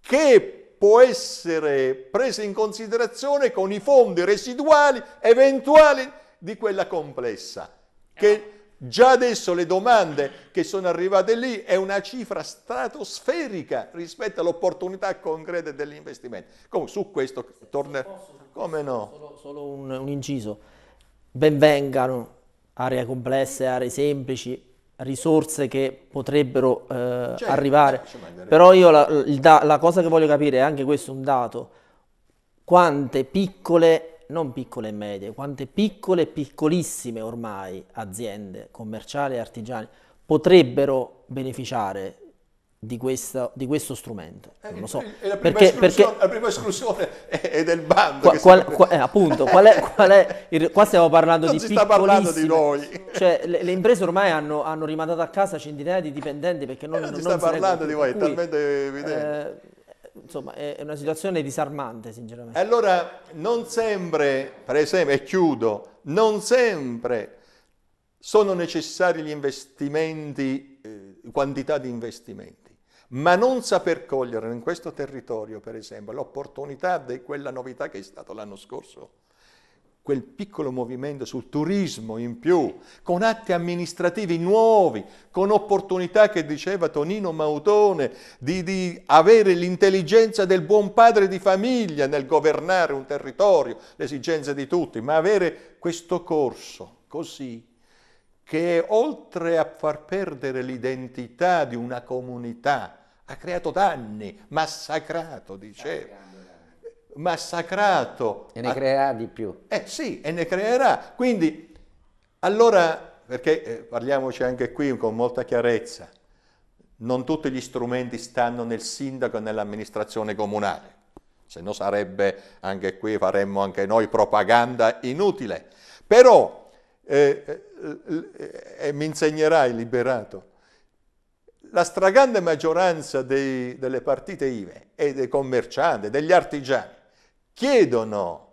che può essere preso in considerazione con i fondi residuali eventuali di quella complessa che già adesso le domande che sono arrivate lì è una cifra stratosferica rispetto all'opportunità concreta dell'investimento. Comunque su questo tornerò. Come no? Solo, solo un, un inciso. Benvengano aree complesse, aree semplici, risorse che potrebbero eh, certo, arrivare. Però io la, la, la cosa che voglio capire è anche questo un dato. Quante piccole non piccole e medie, quante piccole e piccolissime ormai aziende commerciali e artigiane potrebbero beneficiare di, questa, di questo strumento. Eh, non lo so. La prima, perché, perché, la prima esclusione è del bando. Qua, qual, qual, eh, appunto, qual è, qual è il, qua stiamo parlando non di si sta parlando di noi. Cioè, le, le imprese ormai hanno, hanno, rimandato a casa centinaia di dipendenti perché non, non si sta parlando di voi, è talmente evidente. Eh, insomma è una situazione disarmante sinceramente. Allora non sempre, per esempio, e chiudo, non sempre sono necessari gli investimenti, eh, quantità di investimenti, ma non saper cogliere in questo territorio, per esempio, l'opportunità di quella novità che è stato l'anno scorso quel piccolo movimento sul turismo in più, con atti amministrativi nuovi, con opportunità che diceva Tonino Mautone di, di, avere l'intelligenza del buon padre di famiglia nel governare un territorio, le esigenze di tutti, ma avere questo corso così che oltre a far perdere l'identità di una comunità, ha creato danni, massacrato, diceva massacrato. E ne creerà di più. Eh sì, e ne creerà. Quindi, allora, perché eh, parliamoci anche qui con molta chiarezza, non tutti gli strumenti stanno nel sindaco e nell'amministrazione comunale, se no sarebbe anche qui, faremmo anche noi propaganda inutile. Però, eh, eh, eh mi insegnerà il liberato, la stragrande maggioranza dei, delle partite IVE e dei commercianti, degli artigiani, chiedono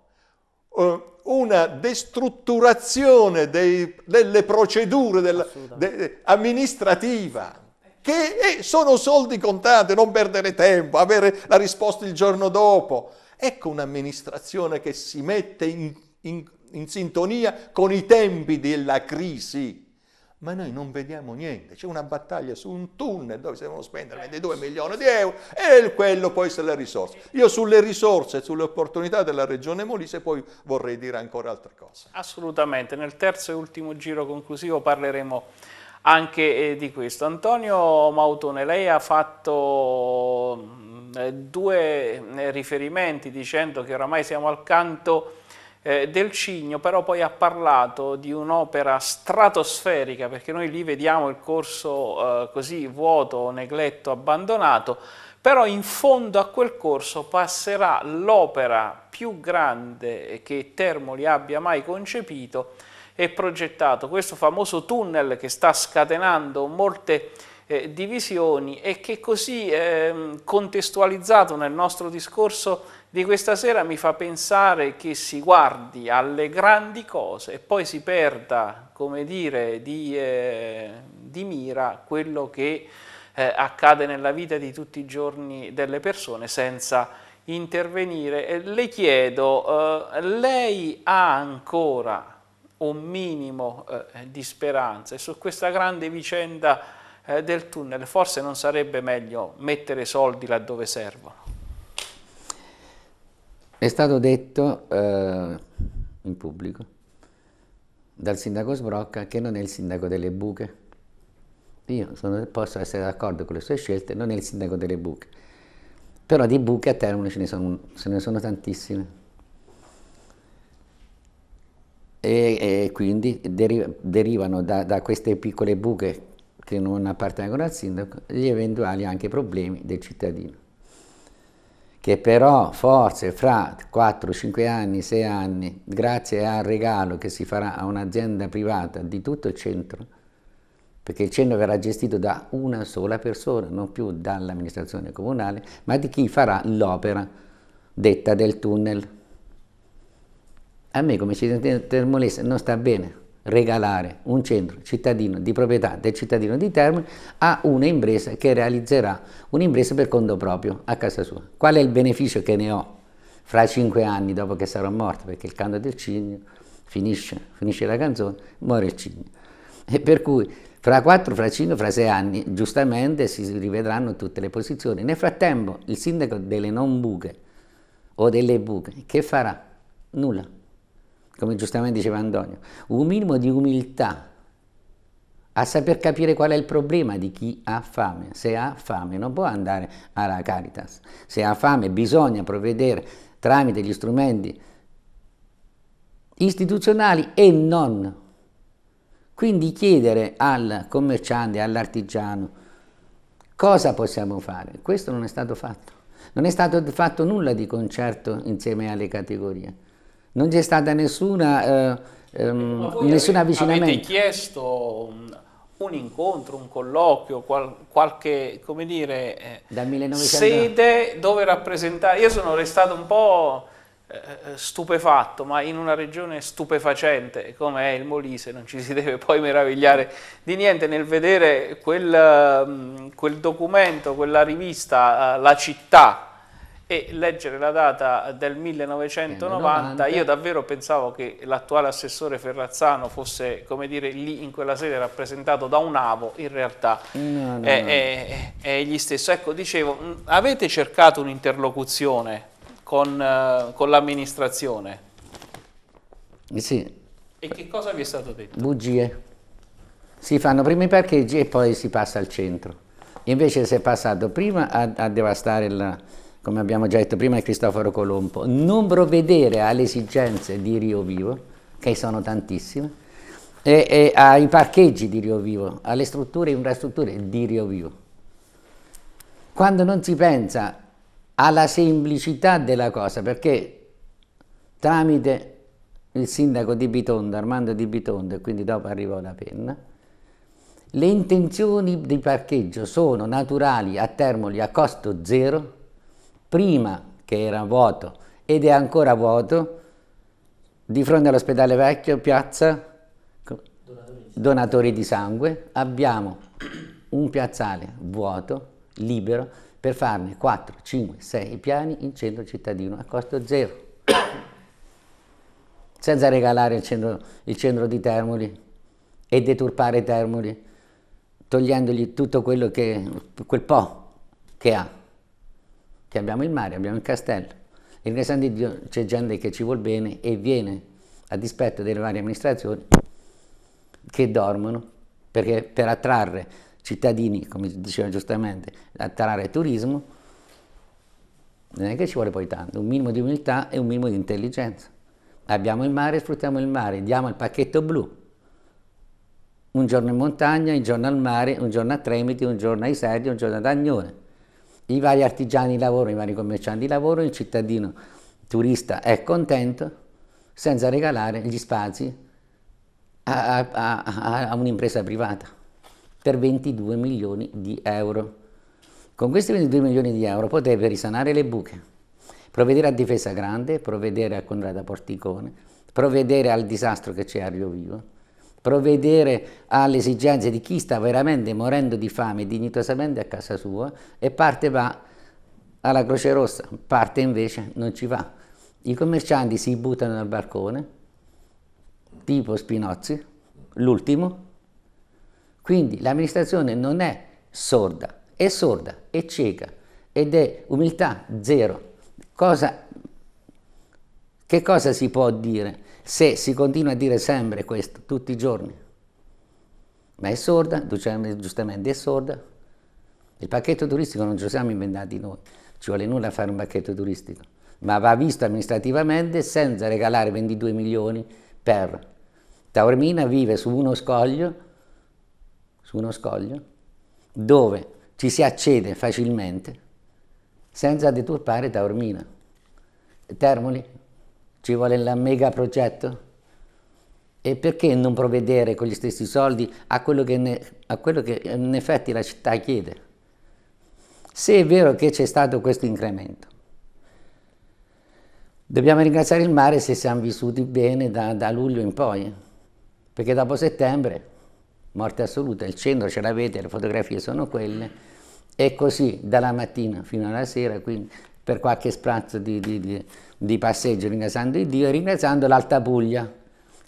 uh, una destrutturazione dei, delle procedure della, de, amministrativa, che è, sono soldi contati, non perdere tempo, avere la risposta il giorno dopo. Ecco un'amministrazione che si mette in, in, in sintonia con i tempi della crisi, ma noi non vediamo niente. C'è una battaglia su un tunnel dove si devono spendere 22 milioni di euro e quello poi se le risorse. Io sulle risorse e sulle opportunità della Regione Molise poi vorrei dire ancora altre cose. Assolutamente, nel terzo e ultimo giro conclusivo parleremo anche eh, di questo. Antonio Mautone, lei ha fatto mm, due eh, riferimenti dicendo che oramai siamo al canto eh, del Cigno, però poi ha parlato di un'opera stratosferica, perché noi lì vediamo il corso eh, così vuoto, negletto, abbandonato, però in fondo a quel corso passerà l'opera più grande che Termoli abbia mai concepito e progettato, questo famoso tunnel che sta scatenando molte eh, divisioni e che così eh, contestualizzato nel nostro discorso di questa sera mi fa pensare che si guardi alle grandi cose e poi si perda, come dire, di, eh, di mira quello che eh, accade nella vita di tutti i giorni delle persone senza intervenire. Le chiedo, eh, lei ha ancora un minimo eh, di speranza e su questa grande vicenda eh, del tunnel forse non sarebbe meglio mettere soldi laddove servono? È stato detto eh, in pubblico dal sindaco Sbrocca che non è il sindaco delle buche. Io sono, posso essere d'accordo con le sue scelte, non è il sindaco delle buche. Però di buche a Termini ce ne sono, ce ne sono tantissime. E, e quindi deri, derivano da, da queste piccole buche che non appartengono al sindaco gli eventuali anche problemi del cittadino che però forse fra 4, 5 anni, 6 anni, grazie al regalo che si farà a un'azienda privata di tutto il centro, perché il centro verrà gestito da una sola persona, non più dall'amministrazione comunale, ma di chi farà l'opera detta del tunnel. A me come cittadino termolese non sta bene regalare un centro cittadino di proprietà del cittadino di Termini a una impresa che realizzerà un'impresa per conto proprio a casa sua. Qual è il beneficio che ne ho fra cinque anni dopo che sarò morto? Perché il canto del cigno finisce, finisce la canzone, muore il cigno. E per cui fra quattro, fra cinque, fra sei anni giustamente si rivedranno tutte le posizioni. Nel frattempo il sindaco delle non buche o delle buche che farà? Nulla come giustamente diceva Antonio, un minimo di umiltà a saper capire qual è il problema di chi ha fame. Se ha fame non può andare alla Caritas, se ha fame bisogna provvedere tramite gli strumenti istituzionali e non. Quindi chiedere al commerciante, all'artigiano, cosa possiamo fare? Questo non è stato fatto. Non è stato fatto nulla di concerto insieme alle categorie non c'è stata nessuna, eh, um, nessun avvicinamento. Avete chiesto un, un incontro, un colloquio, qual, qualche come dire, eh, 1900... sede dove rappresentare. Io sono restato un po' eh, stupefatto, ma in una regione stupefacente come è il Molise non ci si deve poi meravigliare di niente nel vedere quel, mm, quel documento, quella rivista, La città, e leggere la data del 1990, io davvero pensavo che l'attuale assessore Ferrazzano fosse, come dire, lì in quella sede rappresentato da un avo, in realtà no, no, è, no. È, è, egli stesso. Ecco, dicevo, avete cercato un'interlocuzione con, uh, con l'amministrazione? Sì. E che cosa vi è stato detto? Bugie. Si fanno prima i parcheggi e poi si passa al centro. Invece si è passato prima a, a devastare la come abbiamo già detto prima, è Cristoforo Colombo, non provvedere alle esigenze di Rio Vivo, che sono tantissime, e, e ai parcheggi di Rio Vivo, alle strutture e infrastrutture di Rio Vivo. Quando non si pensa alla semplicità della cosa, perché tramite il sindaco di Bitondo, Armando di Bitondo, e quindi dopo arrivò la penna, le intenzioni di parcheggio sono naturali a Termoli a costo zero, prima che era vuoto ed è ancora vuoto, di fronte all'ospedale vecchio, piazza donatori di sangue, abbiamo un piazzale vuoto, libero, per farne 4, 5, 6 piani in centro cittadino a costo zero, senza regalare il centro, il centro di Termoli e deturpare Termoli, togliendogli tutto quello che, quel po' che ha. Che abbiamo il mare, abbiamo il castello. E ringraziando Dio c'è gente che ci vuol bene e viene a dispetto delle varie amministrazioni che dormono, perché per attrarre cittadini, come diceva giustamente, attrarre turismo, non è che ci vuole poi tanto, un minimo di umiltà e un minimo di intelligenza. Abbiamo il mare, sfruttiamo il mare, diamo il pacchetto blu. Un giorno in montagna, un giorno al mare, un giorno a Tremiti, un giorno ai Serdi, un giorno ad Agnone. I vari artigiani lavorano, i vari commercianti lavorano, il cittadino turista è contento senza regalare gli spazi a, a, a, a un'impresa privata per 22 milioni di euro. Con questi 22 milioni di euro potrebbe risanare le buche, provvedere a difesa grande, provvedere a Conrada Porticone, provvedere al disastro che c'è a Rio Vivo, provvedere alle esigenze di chi sta veramente morendo di fame dignitosamente a casa sua e parte va alla Croce Rossa, parte invece non ci va. I commercianti si buttano dal balcone, tipo Spinozzi, l'ultimo, quindi l'amministrazione non è sorda, è sorda, è cieca ed è umiltà zero. Cosa, che cosa si può dire se si continua a dire sempre questo tutti i giorni? Ma è sorda, giustamente è sorda. Il pacchetto turistico non ce lo siamo inventati noi, ci vuole nulla a fare un pacchetto turistico, ma va visto amministrativamente senza regalare 22 milioni per Taormina vive su uno scoglio su uno scoglio dove ci si accede facilmente senza deturpare Taormina. Termoli, ci vuole il mega progetto? E perché non provvedere con gli stessi soldi a quello che, ne, a quello che in effetti la città chiede? Se è vero che c'è stato questo incremento, dobbiamo ringraziare il mare se siamo vissuti bene da, da luglio in poi, perché dopo settembre morte assoluta, il centro ce l'avete, le fotografie sono quelle, e così dalla mattina fino alla sera, quindi per qualche sprazzo di, di, di, di passeggio ringraziando il Dio e ringraziando l'Alta Puglia,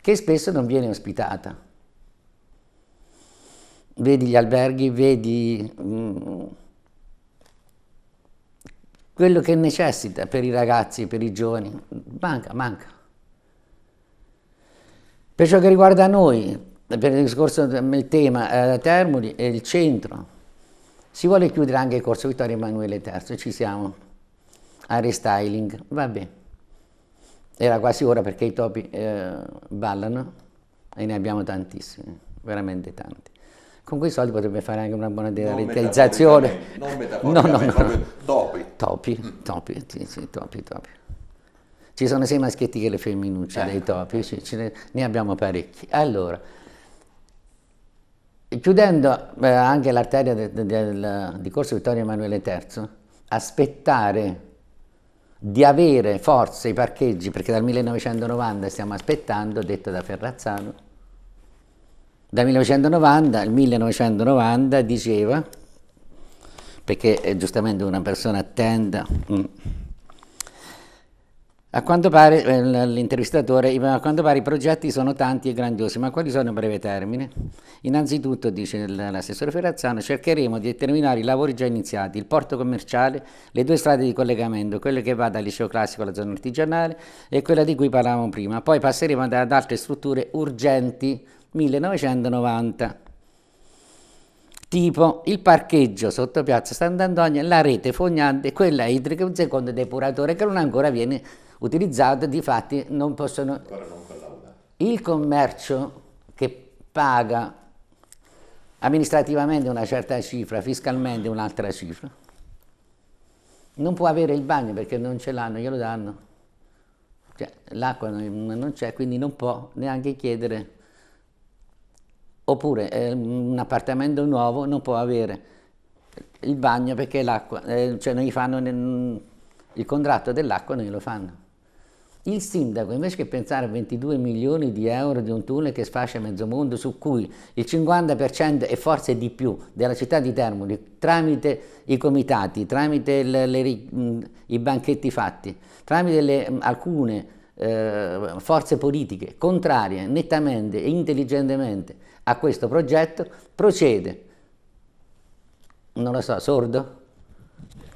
che spesso non viene ospitata. Vedi gli alberghi, vedi mh, mm, quello che necessita per i ragazzi, per i giovani, manca, manca. Per ciò che riguarda noi, per il discorso del tema eh, Termoli e il centro, si vuole chiudere anche il corso Vittorio Emanuele III, ci siamo, a restyling, vabbè, era quasi ora perché i topi eh, ballano e ne abbiamo tantissimi, veramente tanti. Con quei soldi potrebbe fare anche una buona derealizzazione. Non metaforicamente, no, no, no. topi. Topi, topi, sì, sì, topi, topi. Ci sono sia i maschietti che le femminucce eh. dei topi, sì, ne, ne abbiamo parecchi. Allora, Chiudendo eh, anche l'arteria di Corso Vittorio Emanuele III, aspettare di avere forse i parcheggi, perché dal 1990 stiamo aspettando, detto da Ferrazzano, dal 1990, il 1990 diceva, perché è giustamente una persona attenta, mm, a quanto pare, eh, l'intervistatore, a quanto pare i progetti sono tanti e grandiosi, ma quali sono a breve termine? Innanzitutto, dice l'assessore Ferrazzano, cercheremo di terminare i lavori già iniziati, il porto commerciale, le due strade di collegamento, quella che va dal liceo classico alla zona artigianale e quella di cui parlavamo prima. Poi passeremo ad altre strutture urgenti, 1990 tipo il parcheggio sotto piazza Sant'Antonio, la rete fognante, quella idrica, un secondo depuratore che non ancora viene utilizzato, di fatti non possono... Il commercio che paga amministrativamente una certa cifra, fiscalmente un'altra cifra, non può avere il bagno perché non ce l'hanno, glielo danno. Cioè, l'acqua non c'è, quindi non può neanche chiedere. Oppure eh, un appartamento nuovo non può avere il bagno perché l'acqua, eh, cioè non gli fanno il contratto dell'acqua, non glielo fanno. Il sindaco, invece che pensare a 22 milioni di euro di un tunnel che sfascia mezzo mondo, su cui il 50% e forse di più della città di Termoli, tramite i comitati, tramite le, le, i banchetti fatti, tramite le, alcune eh, forze politiche contrarie nettamente e intelligentemente a questo progetto, procede, non lo so, sordo?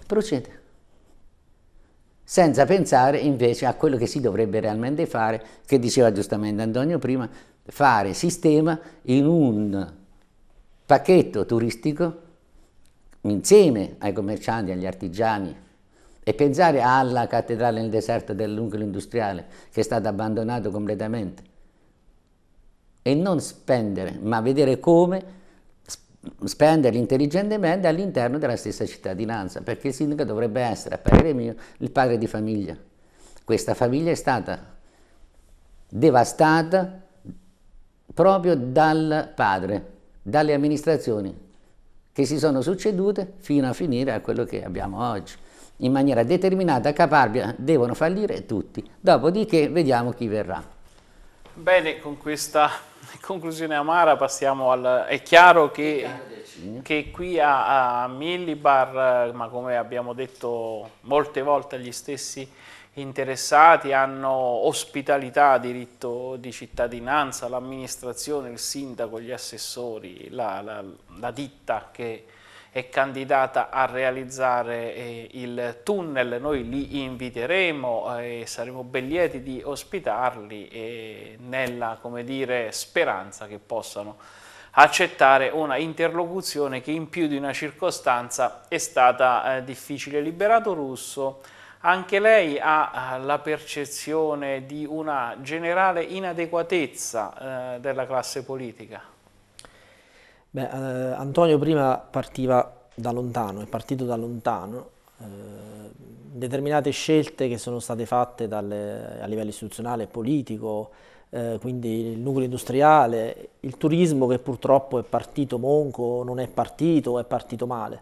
Procede senza pensare invece a quello che si dovrebbe realmente fare, che diceva giustamente Antonio prima, fare sistema in un pacchetto turistico insieme ai commercianti, agli artigiani e pensare alla cattedrale nel deserto del nucleo industriale che è stato abbandonato completamente e non spendere, ma vedere come spendere intelligentemente all'interno della stessa cittadinanza, perché il sindaco dovrebbe essere, a parere mio, il padre di famiglia. Questa famiglia è stata devastata proprio dal padre, dalle amministrazioni che si sono succedute fino a finire a quello che abbiamo oggi. In maniera determinata, caparbia, devono fallire tutti, dopodiché vediamo chi verrà. Bene, con questa conclusione amara passiamo al... È chiaro che, che qui a, a Millibar, ma come abbiamo detto molte volte agli stessi interessati, hanno ospitalità, diritto di cittadinanza, l'amministrazione, il sindaco, gli assessori, la, la, la ditta che è candidata a realizzare eh, il tunnel, noi li inviteremo eh, e saremo ben lieti di ospitarli nella come dire, speranza che possano accettare una interlocuzione che in più di una circostanza è stata eh, difficile. Liberato Russo, anche lei ha la percezione di una generale inadeguatezza eh, della classe polica? Beh, eh, Antonio prima partiva da lontano, è partito da lontano, eh, determinate scelte che sono state fatte dalle, a livello istituzionale e politico, eh, quindi il nucleo industriale, il turismo che purtroppo è partito monco, non è partito, è partito male.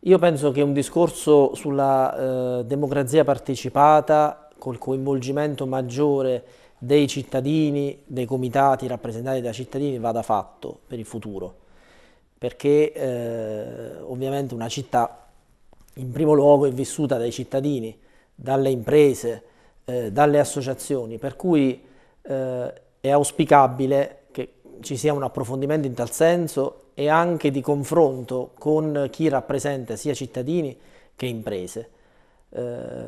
Io penso che un discorso sulla eh, democrazia partecipata, col coinvolgimento maggiore dei cittadini, dei comitati rappresentati dai cittadini vada fatto per il futuro perché eh, ovviamente una città in primo luogo è vissuta dai cittadini, dalle imprese, eh, dalle associazioni, per cui eh, è auspicabile che ci sia un approfondimento in tal senso e anche di confronto con chi rappresenta sia cittadini che imprese. Eh,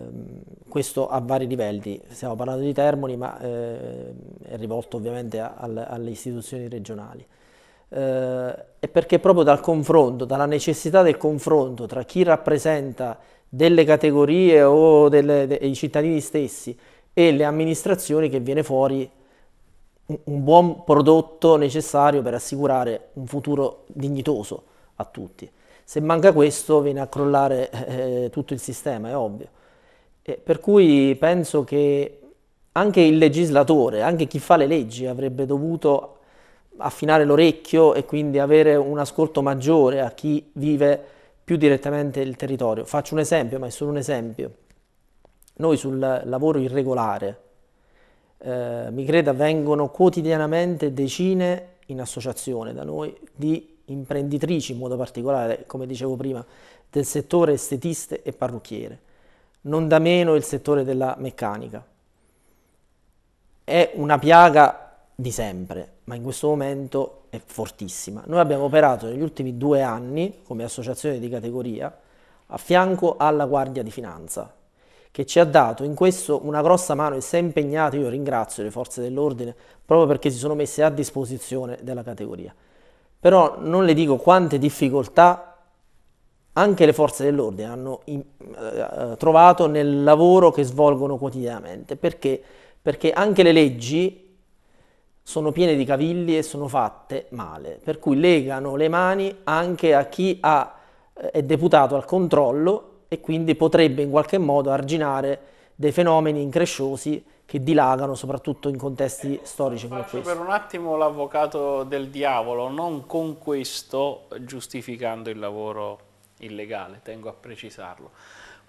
questo a vari livelli, stiamo parlando di Termoni ma eh, è rivolto ovviamente a, a, alle istituzioni regionali eh, è perché proprio dal confronto, dalla necessità del confronto tra chi rappresenta delle categorie o delle, dei cittadini stessi e le amministrazioni che viene fuori un, un buon prodotto necessario per assicurare un futuro dignitoso a tutti. Se manca questo viene a crollare eh, tutto il sistema, è ovvio. E per cui penso che anche il legislatore, anche chi fa le leggi avrebbe dovuto affinare l'orecchio e quindi avere un ascolto maggiore a chi vive più direttamente il territorio. Faccio un esempio, ma è solo un esempio. Noi sul lavoro irregolare, eh, mi creda, vengono quotidianamente decine in associazione da noi di imprenditrici in modo particolare, come dicevo prima, del settore estetiste e parrucchiere, non da meno il settore della meccanica. È una piaga di sempre, ma in questo momento è fortissima. Noi abbiamo operato negli ultimi due anni come associazione di categoria a fianco alla Guardia di Finanza, che ci ha dato in questo una grossa mano e si è impegnato, io ringrazio le forze dell'ordine, proprio perché si sono messe a disposizione della categoria. Però non le dico quante difficoltà anche le forze dell'ordine hanno in, eh, trovato nel lavoro che svolgono quotidianamente, perché? Perché anche le leggi sono piene di cavilli e sono fatte male, per cui legano le mani anche a chi ha, eh, è deputato al controllo e quindi potrebbe in qualche modo arginare dei fenomeni incresciosi che dilagano soprattutto in contesti eh, storici come questo. per un attimo l'avvocato del diavolo, non con questo giustificando il lavoro illegale, tengo a precisarlo.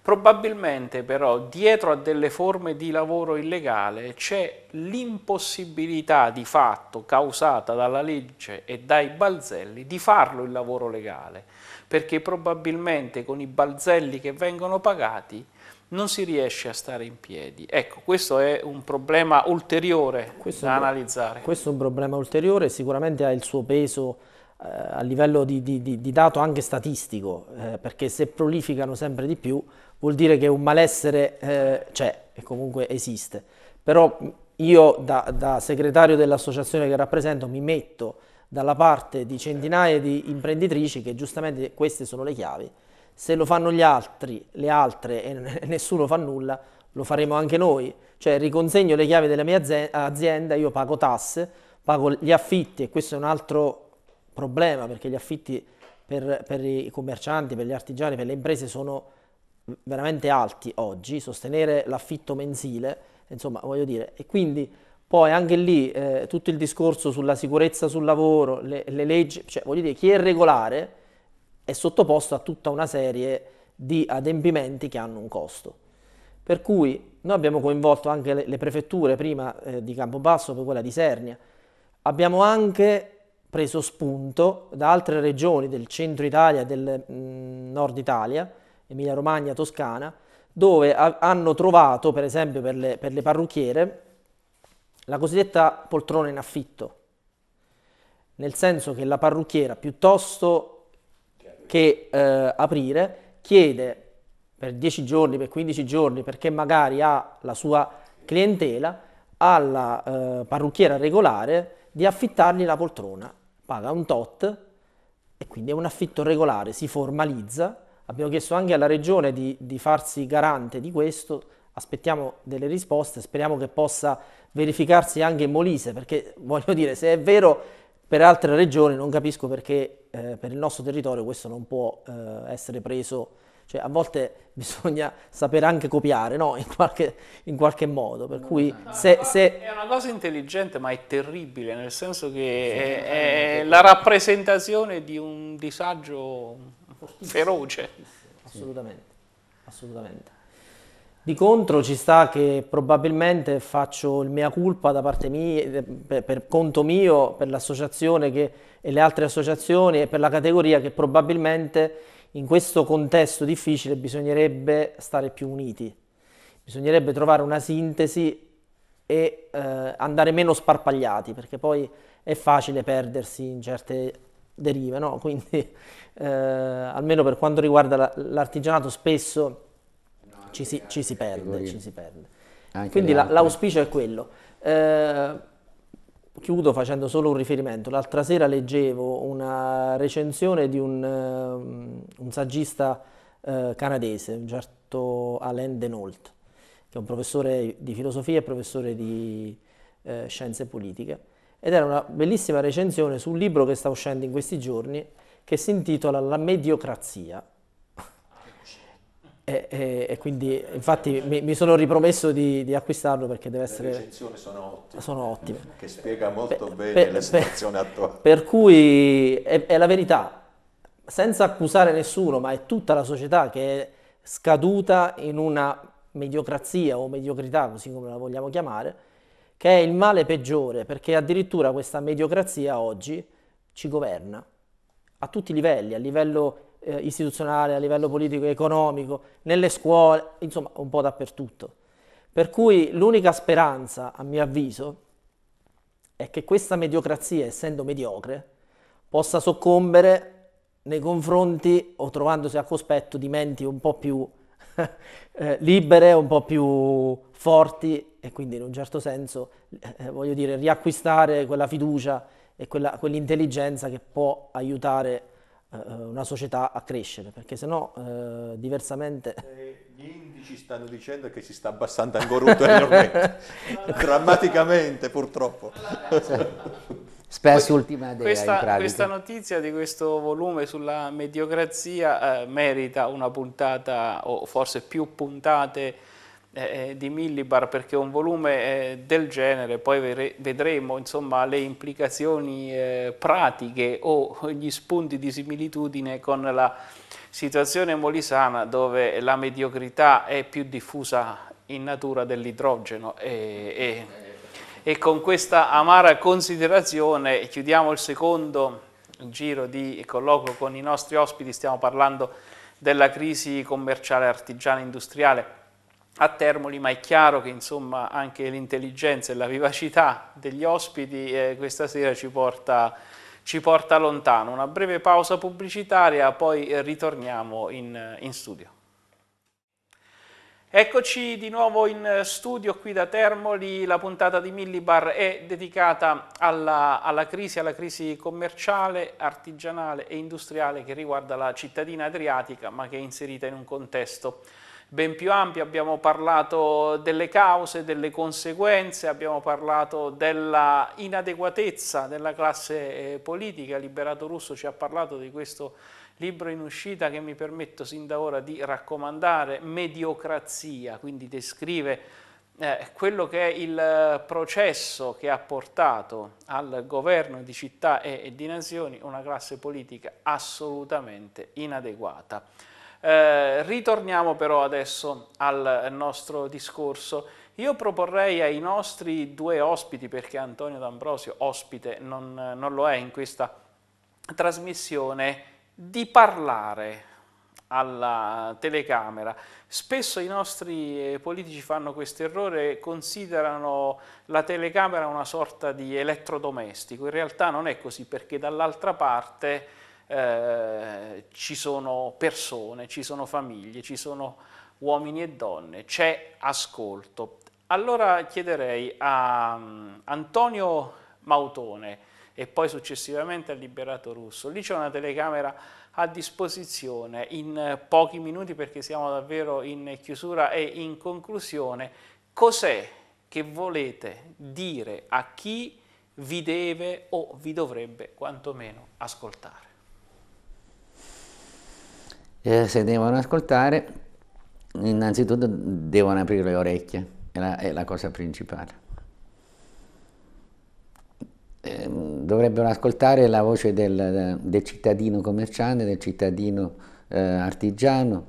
Probabilmente però dietro a delle forme di lavoro illegale c'è l'impossibilità di fatto causata dalla legge e dai balzelli di farlo il lavoro legale, perché probabilmente con i balzelli che vengono pagati non si riesce a stare in piedi. Ecco, questo è un problema ulteriore questo da analizzare. Questo è un problema ulteriore, sicuramente ha il suo peso eh, a livello di, di, di, dato anche statistico, eh, perché se prolificano sempre di più vuol dire che un malessere eh, c'è e comunque esiste. Però io da, da segretario dell'associazione che rappresento mi metto dalla parte di centinaia di imprenditrici che giustamente queste sono le chiavi. Se lo fanno gli altri, le altre e nessuno fa nulla, lo faremo anche noi. Cioè riconsegno le chiavi della mia azienda, io pago tasse, pago gli affitti e questo è un altro problema perché gli affitti per, per i commercianti, per gli artigiani, per le imprese sono veramente alti oggi, sostenere l'affitto mensile, insomma voglio dire, e quindi poi anche lì eh, tutto il discorso sulla sicurezza sul lavoro, le, le leggi, cioè voglio dire chi è regolare è sottoposto a tutta una serie di adempimenti che hanno un costo. Per cui noi abbiamo coinvolto anche le, le prefetture, prima eh, di Campobasso, poi quella di Sernia, abbiamo anche preso spunto da altre regioni del centro Italia e del mh, mm, nord Italia, Emilia Romagna, Toscana, dove ha, hanno trovato, per esempio per le, per le parrucchiere, la cosiddetta poltrona in affitto, nel senso che la parrucchiera piuttosto che eh, aprire chiede per 10 giorni, per 15 giorni, perché magari ha la sua clientela, alla eh, parrucchiera regolare di affittargli la poltrona. Paga un tot e quindi è un affitto regolare, si formalizza Abbiamo chiesto anche alla Regione di, di farsi garante di questo, aspettiamo delle risposte, speriamo che possa verificarsi anche in Molise, perché voglio dire, se è vero per altre regioni non capisco perché eh, per il nostro territorio questo non può eh, essere preso, cioè a volte bisogna sapere anche copiare, no? in, qualche, in, qualche, modo, per cui se, se... È una cosa intelligente ma è terribile, nel senso che è, è la rappresentazione di un disagio feroce. Assolutamente, assolutamente. Di contro ci sta che probabilmente faccio il mia colpa da parte mia, per, per conto mio, per l'associazione e le altre associazioni e per la categoria che probabilmente in questo contesto difficile bisognerebbe stare più uniti, bisognerebbe trovare una sintesi e eh, andare meno sparpagliati perché poi è facile perdersi in certe derive, no? quindi eh, almeno per quanto riguarda l'artigianato spesso ci si, ci si perde, ci si perde. Quindi l'auspicio è quello. Eh, chiudo facendo solo un riferimento. L'altra sera leggevo una recensione di un, uh, un saggista uh, canadese, un certo Alain Denault, che è un professore di filosofia e professore di uh, scienze politiche. Ed era una bellissima recensione su un libro che sta uscendo in questi giorni, che si intitola La mediocrazia. E, e, e quindi infatti mi, mi, sono ripromesso di, di, acquistarlo perché deve essere... Le recensioni sono ottime. Sono ottime. Che spiega molto per, bene per, la situazione per, attuale. Per cui è, è la verità, senza accusare nessuno, ma è tutta la società che è scaduta in una mediocrazia o mediocrità, così come la vogliamo chiamare, che è il male peggiore, perché addirittura questa mediocrazia oggi ci governa a tutti i livelli, a livello eh, istituzionale, a livello politico, economico, nelle scuole, insomma un po' dappertutto. Per cui l'unica speranza, a mio avviso, è che questa mediocrazia, essendo mediocre, possa soccombere nei confronti o trovandosi a cospetto di menti un po' più eh, libere, un po' più forti e quindi in un certo senso, eh, voglio dire, riacquistare quella fiducia e quella, quell'intelligenza che può aiutare eh, una società a crescere, perché se no eh, diversamente... Eh, gli indici stanno dicendo che si sta abbassando ancora ulteriormente, drammaticamente purtroppo. Spesso ultima idea questa, questa, notizia di questo volume sulla mediocrazia eh, merita una puntata o forse più puntate eh, eh, di Millibar perché un volume eh, del genere. Poi vedremo insomma, le implicazioni eh, pratiche o gli spunti di similitudine con la situazione molisana dove la mediocrità è più diffusa in natura dell'idrogeno e, e, e con questa amara considerazione chiudiamo il secondo giro di colloquio con i nostri ospiti, stiamo parlando della crisi commerciale artigiana industriale a Termoli, ma è chiaro che insomma anche l'intelligenza e la vivacità degli ospiti eh, questa sera ci porta, ci porta, lontano. Una breve pausa pubblicitaria, poi ritorniamo in, in studio. Eccoci di nuovo in studio qui da Termoli, la puntata di Millibar è dedicata alla, alla, crisi, alla crisi commerciale, artigianale e industriale che riguarda la cittadina adriatica ma che è inserita in un contesto ben più ampio, abbiamo parlato delle cause, delle conseguenze, abbiamo parlato della inadeguatezza della classe eh, politica, Liberato Russo ci ha parlato di questo libro in uscita che mi permetto sin da ora di raccomandare, Mediocrazia, quindi descrive eh, quello che è il processo che ha portato al governo di città e, e di nazioni una classe politica assolutamente inadeguata. Eh, ritorniamo però adesso al nostro discorso. Io proporrei ai nostri due ospiti, perché Antonio D'Ambrosio ospite non, non lo è in questa trasmissione, di parlare alla telecamera. Spesso i nostri politici fanno questo errore, considerano la telecamera una sorta di elettrodomestico, in realtà non è così perché dall'altra parte eh, ci sono persone, ci sono famiglie, ci sono uomini e donne, c'è ascolto. Allora chiederei a um, Antonio Mautone e poi successivamente al Liberato Russo, lì c'è una telecamera a disposizione in pochi minuti perché siamo davvero in chiusura e in conclusione. Cos'è che volete dire a chi vi deve o vi dovrebbe quantomeno ascoltare? Eh, se devono ascoltare, innanzitutto devono aprire le orecchie, è la, è la cosa principale. Eh, dovrebbero ascoltare la voce del, del, cittadino commerciante, del cittadino eh, artigiano,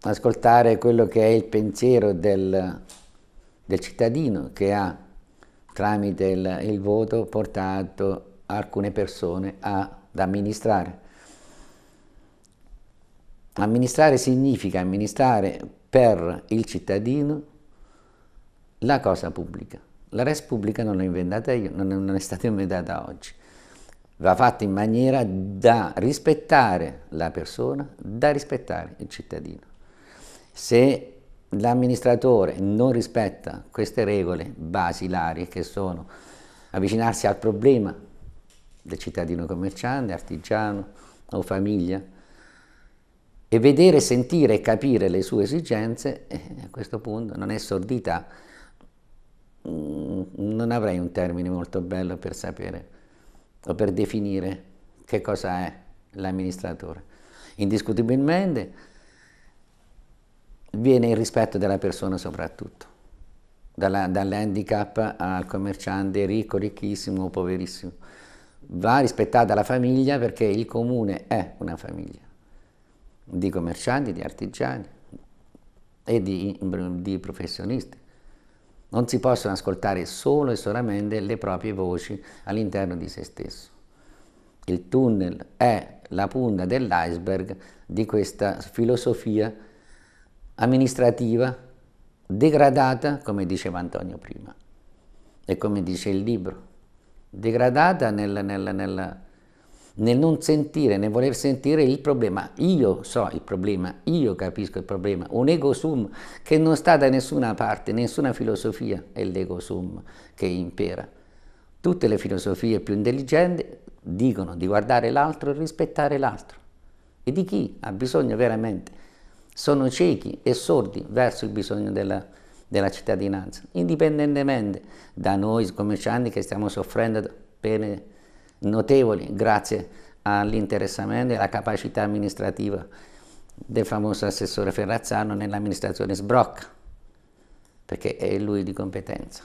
ascoltare quello che è il pensiero del, del cittadino che ha tramite il, il voto portato alcune persone ad amministrare. Amministrare significa amministrare per il cittadino la cosa pubblica. La res pubblica non l'ho inventata io, non è stata inventata oggi. Va fatta in maniera da rispettare la persona, da rispettare il cittadino. Se l'amministratore non rispetta queste regole basilari che sono avvicinarsi al problema del cittadino commerciante, artigiano o famiglia, e vedere, sentire e capire le sue esigenze, eh, a questo punto non è sordità, non avrei un termine molto bello per sapere o per definire che cosa è l'amministratore. Indiscutibilmente viene il rispetto della persona soprattutto, dall'handicap al commerciante ricco, ricchissimo o poverissimo. Va rispettata la famiglia perché il comune è una famiglia di commercianti, di artigiani e di, di professionisti. Non si possono ascoltare solo e solamente le proprie voci all'interno di se stesso. Il tunnel è la punta dell'iceberg di questa filosofia amministrativa degradata, come diceva Antonio prima, e come dice il libro, degradata nel, nel, nel nel non sentire, nel voler sentire il problema. Io so il problema, io capisco il problema. Un ego sum che non sta da nessuna parte, nessuna filosofia è l'ego sum che impera. Tutte le filosofie più intelligenti dicono di guardare l'altro e rispettare l'altro. E di chi ha bisogno veramente? Sono ciechi e sordi verso il bisogno della, della cittadinanza, indipendentemente da noi commercianti che stiamo soffrendo pene notevoli grazie all'interessamento e alla capacità amministrativa del famoso assessore Ferrazzano nell'amministrazione Sbrocca, perché è lui di competenza,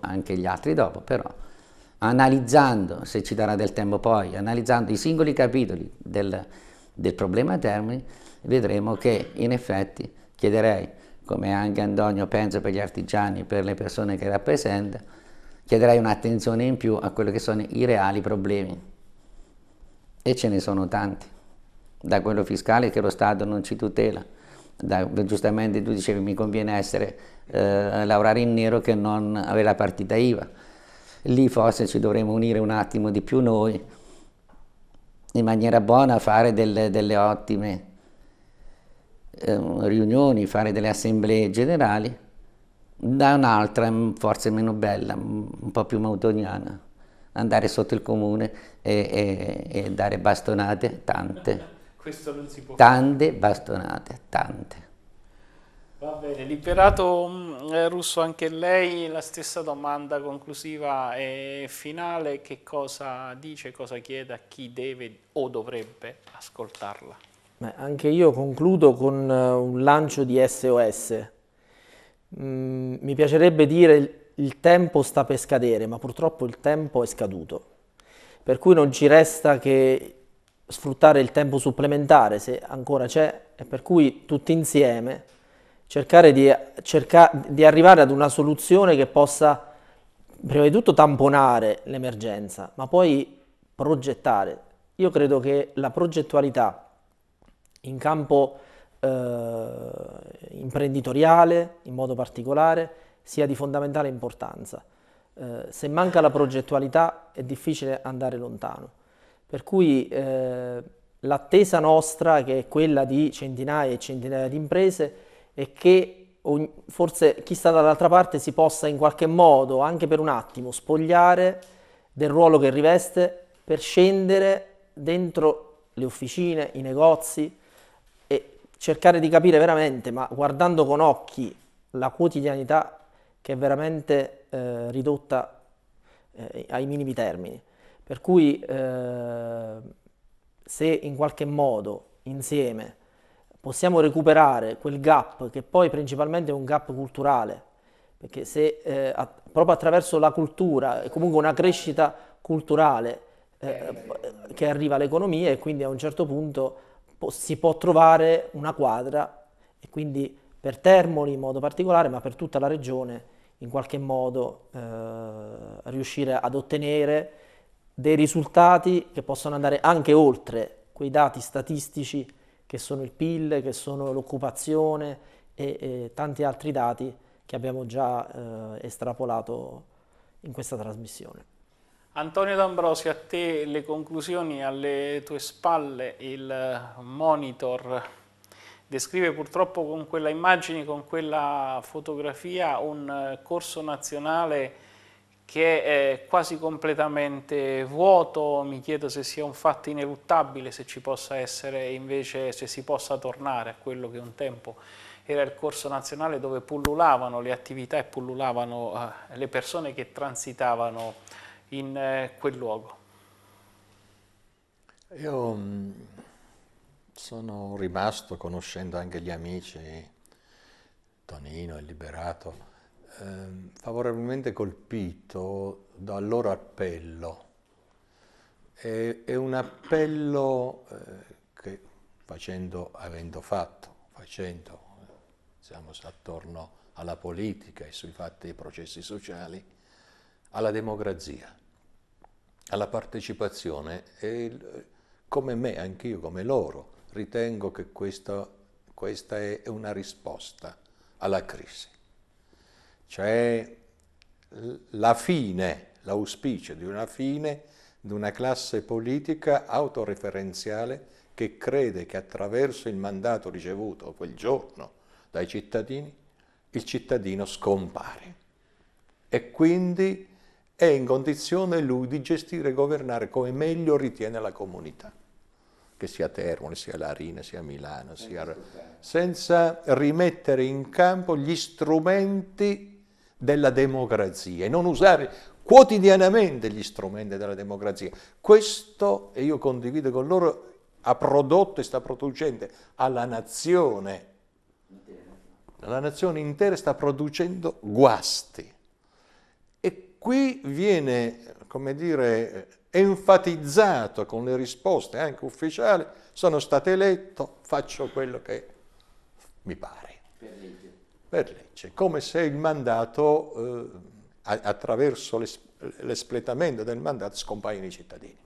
anche gli altri dopo, però analizzando, se ci darà del tempo poi, analizzando i singoli capitoli del, del problema Termini, vedremo che in effetti chiederei, come anche Antonio penso per gli artigiani, per le persone che rappresenta, chiederei un'attenzione in più a quelli che sono i reali problemi. E ce ne sono tanti, da quello fiscale che lo Stato non ci tutela, Da, giustamente tu dicevi mi conviene essere eh, lavorare in nero che non avere la partita IVA. Lì forse ci dovremmo unire un attimo di più noi, in maniera buona, fare delle, delle ottime eh, riunioni, fare delle assemblee generali, da un'altra forse meno bella, un po' più mautoniana, andare sotto il comune e, e, e dare bastonate, tante. Questo non si può Tante bastonate, tante. Va bene, liberato mm, eh, Russo anche lei, la stessa domanda conclusiva e finale, che cosa dice, cosa chiede a chi deve o dovrebbe ascoltarla? Beh, anche io concludo con uh, un lancio di SOS. Mm, mi piacerebbe dire il, tempo sta per scadere, ma purtroppo il tempo è scaduto. Per cui non ci resta che sfruttare il tempo supplementare, se ancora c'è, e per cui tutti insieme cercare di, cerca, di arrivare ad una soluzione che possa prima di tutto tamponare l'emergenza, ma poi progettare. Io credo che la progettualità in campo eh, imprenditoriale, in modo particolare, sia di fondamentale importanza. Eh, se manca la progettualità è difficile andare lontano. Per cui eh, l'attesa nostra, che è quella di centinaia e centinaia di imprese, e che forse chi sta dall'altra parte si possa in qualche modo, anche per un attimo, spogliare del ruolo che riveste per scendere dentro le officine, i negozi cercare di capire veramente, ma guardando con occhi la quotidianità che è veramente eh, ridotta eh, ai minimi termini. Per cui eh, se in qualche modo insieme possiamo recuperare quel gap che poi principalmente è un gap culturale, perché se eh, a, proprio attraverso la cultura è comunque una crescita culturale eh, che arriva all'economia e quindi a un certo punto si può trovare una quadra e quindi per Termoli in modo particolare, ma per tutta la regione in qualche modo eh, riuscire ad ottenere dei risultati che possono andare anche oltre quei dati statistici che sono il PIL, che sono l'occupazione e, e, tanti altri dati che abbiamo già eh, estrapolato in questa trasmissione. Antonio D'Ambrosio, a te le conclusioni, alle tue spalle il monitor. Descrive purtroppo con quella immagine, con quella fotografia un corso nazionale che è quasi completamente vuoto, mi chiedo se sia un fatto ineluttabile, se ci possa essere invece, se si possa tornare a quello che un tempo era il corso nazionale dove pullulavano le attività e pullulavano uh, le persone che transitavano in uh, quel luogo. Io mm, sono rimasto, conoscendo anche gli amici, Tonino e Liberato, eh, favorevolmente colpito dal loro appello. È, è un appello eh, che facendo, avendo fatto, facendo, siamo attorno alla politica e sui fatti dei processi sociali, alla democrazia, alla partecipazione e come me, anch'io, come loro, ritengo che questa, questa è una risposta alla crisi. Cioè la fine, l'auspicio di una fine di una classe politica autoreferenziale che crede che attraverso il mandato ricevuto quel giorno dai cittadini, il cittadino scompare. E quindi è in condizione lui di gestire e governare come meglio ritiene la comunità, che sia Termoli, sia Larina, sia Milano, sia... senza rimettere in campo gli strumenti della democrazia e non usare quotidianamente gli strumenti della democrazia. Questo, e io condivido con loro, ha prodotto e sta producendo alla nazione, la nazione intera sta producendo guasti. Qui viene, come dire, enfatizzato con le risposte anche ufficiali, sono stato eletto, faccio quello che mi pare. Per legge, come se il mandato, eh, attraverso l'espletamento del mandato, scompaiono i cittadini.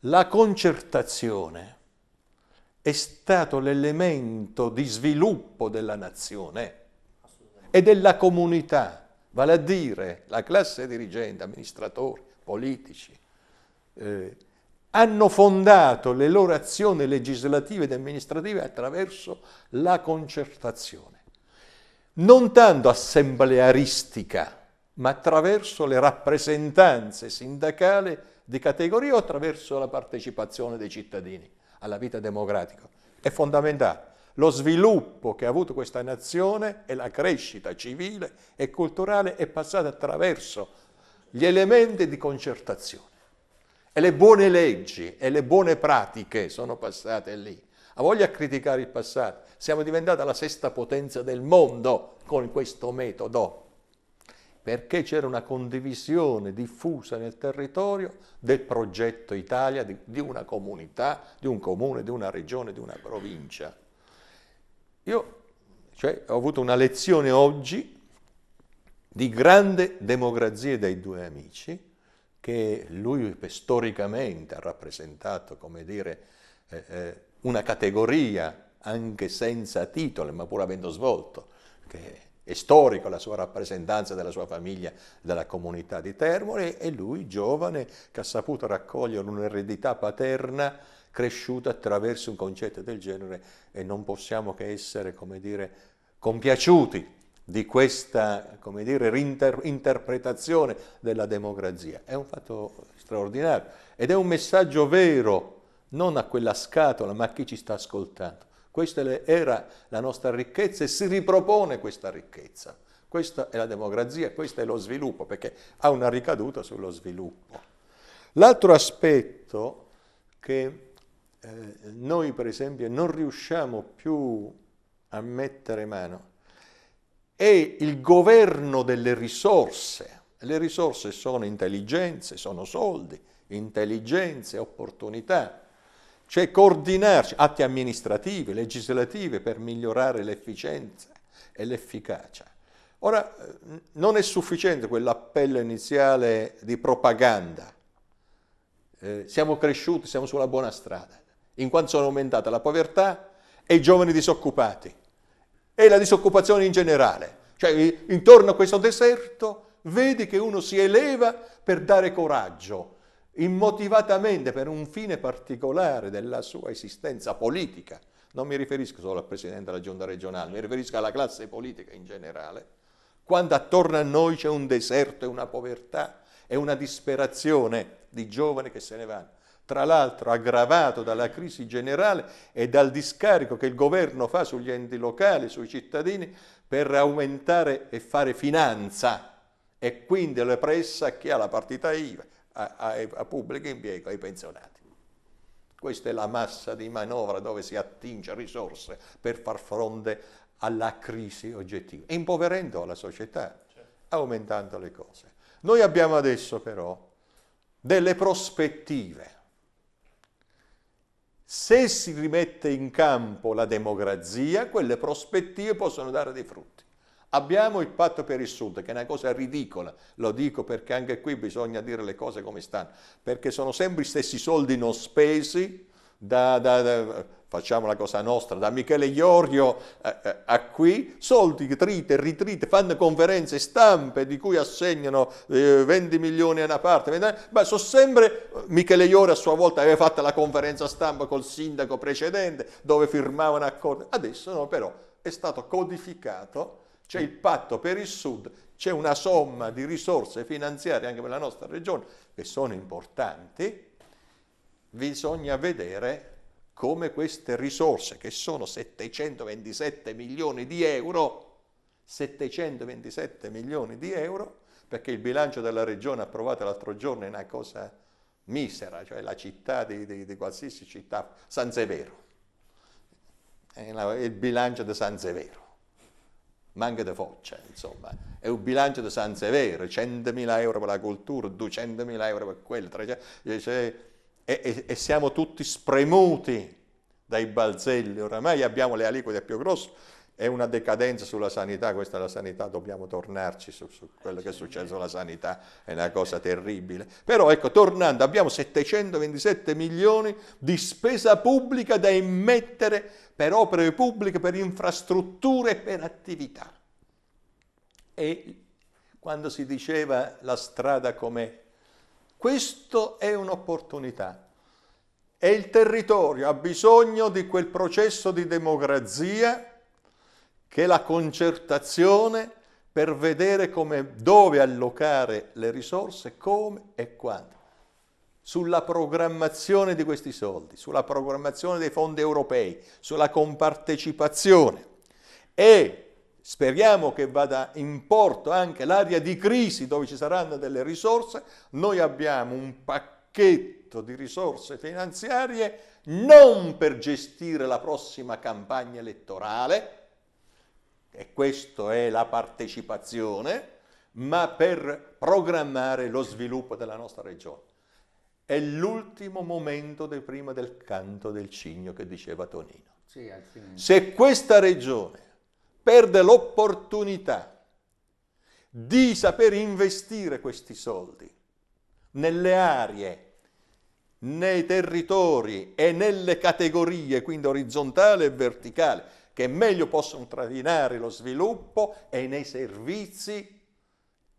La concertazione è stato l'elemento di sviluppo della nazione e della comunità, vale a dire la classe dirigente, amministratori, politici, eh, hanno fondato le loro azioni legislative ed amministrative attraverso la concertazione, non tanto assemblearistica, ma attraverso le rappresentanze sindacali di categoria o attraverso la partecipazione dei cittadini alla vita democratica. È fondamentale. Lo sviluppo che ha avuto questa nazione e la crescita civile e culturale è passata attraverso gli elementi di concertazione. E le buone leggi e le buone pratiche sono passate lì. Ha voglia di criticare il passato. Siamo diventati la sesta potenza del mondo con questo metodo, perché c'era una condivisione diffusa nel territorio del progetto Italia, di, di una comunità, di un comune, di una regione, di una provincia. Io cioè, ho avuto una lezione oggi di grande democrazia dai due amici, che lui storicamente ha rappresentato, come dire, eh, eh, una categoria anche senza titolo, ma pur avendo svolto, che è storico la sua rappresentanza della sua famiglia, della comunità di Termoli, e lui, giovane, che ha saputo raccogliere un'eredità paterna cresciuta attraverso un concetto del genere e non possiamo che essere, come dire, compiaciuti di questa come dire, interpretazione della democrazia. È un fatto straordinario ed è un messaggio vero, non a quella scatola, ma a chi ci sta ascoltando. Questa era la nostra ricchezza e si ripropone questa ricchezza. Questa è la democrazia, questo è lo sviluppo, perché ha una ricaduta sullo sviluppo. L'altro aspetto che eh, noi, per esempio, non riusciamo più a mettere mano è il governo delle risorse. Le risorse sono intelligenze, sono soldi, intelligenze, opportunità. Cioè coordinarci, atti amministrativi, legislativi per migliorare l'efficienza e l'efficacia. Ora, non è sufficiente quell'appello iniziale di propaganda. Eh, siamo cresciuti, siamo sulla buona strada, in quanto sono aumentate la povertà e i giovani disoccupati e la disoccupazione in generale. Cioè, intorno a questo deserto vedi che uno si eleva per dare coraggio, immotivatamente per un fine particolare della sua esistenza politica. Non mi riferisco solo al Presidente della Giunta regionale, mi riferisco alla classe politica in generale. Quando attorno a noi c'è un deserto e una povertà e una disperazione di giovani che se ne vanno tra l'altro aggravato dalla crisi generale e dal discarico che il governo fa sugli enti locali, sui cittadini, per aumentare e fare finanza e quindi le pressa a chi ha la partita IVA, a, a, a pubblico impiego, ai pensionati. Questa è la massa di manovra dove si attinge risorse per far fronte alla crisi oggettiva, impoverendo la società, aumentando le cose. Noi abbiamo adesso però delle prospettive se si rimette in campo la democrazia, quelle prospettive possono dare dei frutti. Abbiamo il patto per il Sud, che è una cosa ridicola, lo dico perché anche qui bisogna dire le cose come stanno, perché sono sempre gli stessi soldi non spesi da, da, da facciamo la cosa nostra, da Michele Iorio eh, eh, a qui, soldi trite e ritrite, fanno conferenze stampe di cui assegnano eh, 20 milioni a una parte, ma sono sempre, Michele Iorio a sua volta aveva fatto la conferenza stampa col sindaco precedente dove firmavano accordi, adesso no però è stato codificato, c'è il patto per il Sud, c'è una somma di risorse finanziarie anche per la nostra regione che sono importanti, bisogna vedere come queste risorse, che sono 727 milioni di euro, 727 milioni di euro, perché il bilancio della regione approvato l'altro giorno è una cosa misera, cioè la città di, di, di qualsiasi città, San Severo, è il bilancio di San Severo, manca di Foggia, insomma, è un bilancio di San Severo, 100.000 euro per la cultura, 200.000 euro per quello, 300, cioè, e, e, e siamo tutti spremuti dai balzelli, oramai abbiamo le aliquote più grosse è una decadenza sulla sanità, questa è la sanità, dobbiamo tornarci su, su quello che è successo alla sanità, è una cosa terribile. Però ecco, tornando, abbiamo 727 milioni di spesa pubblica da immettere per opere pubbliche, per infrastrutture per attività. E quando si diceva la strada com'è, questo è un'opportunità. E il territorio ha bisogno di quel processo di democrazia che la concertazione per vedere come, dove allocare le risorse, come e quando. Sulla programmazione di questi soldi, sulla programmazione dei fondi europei, sulla compartecipazione e speriamo che vada in porto anche l'area di crisi dove ci saranno delle risorse, noi abbiamo un pacchetto di risorse finanziarie non per gestire la prossima campagna elettorale, e questa è la partecipazione, ma per programmare lo sviluppo della nostra regione. È l'ultimo momento del, prima del canto del cigno che diceva Tonino. Sì, Se questa regione perde l'opportunità di saper investire questi soldi nelle aree, nei territori e nelle categorie, quindi orizzontale e verticale, che meglio possono trainare lo sviluppo e nei servizi,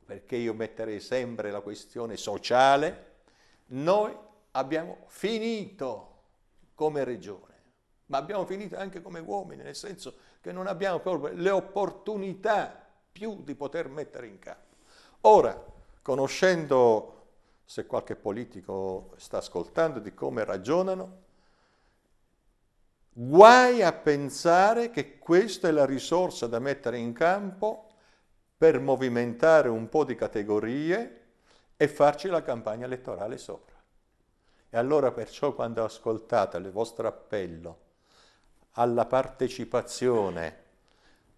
perché io metterei sempre la questione sociale, noi abbiamo finito come regione, ma abbiamo finito anche come uomini, nel senso che non abbiamo le opportunità più di poter mettere in campo. Ora, conoscendo, se qualche politico sta ascoltando, di come ragionano, Guai a pensare che questa è la risorsa da mettere in campo per movimentare un po' di categorie e farci la campagna elettorale sopra. E allora perciò quando ascoltate il vostro appello alla partecipazione,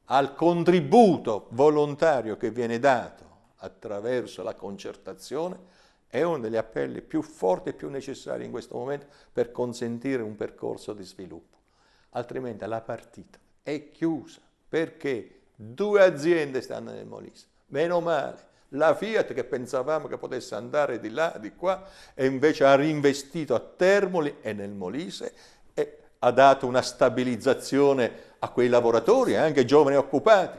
al contributo volontario che viene dato attraverso la concertazione, è uno degli appelli più forti e più necessari in questo momento per consentire un percorso di sviluppo altrimenti la partita è chiusa perché due aziende stanno nel Molise. Meno male, la Fiat che pensavamo che potesse andare di là, di qua, e invece ha reinvestito a Termoli e nel Molise ha dato una stabilizzazione a quei lavoratori, anche giovani occupati.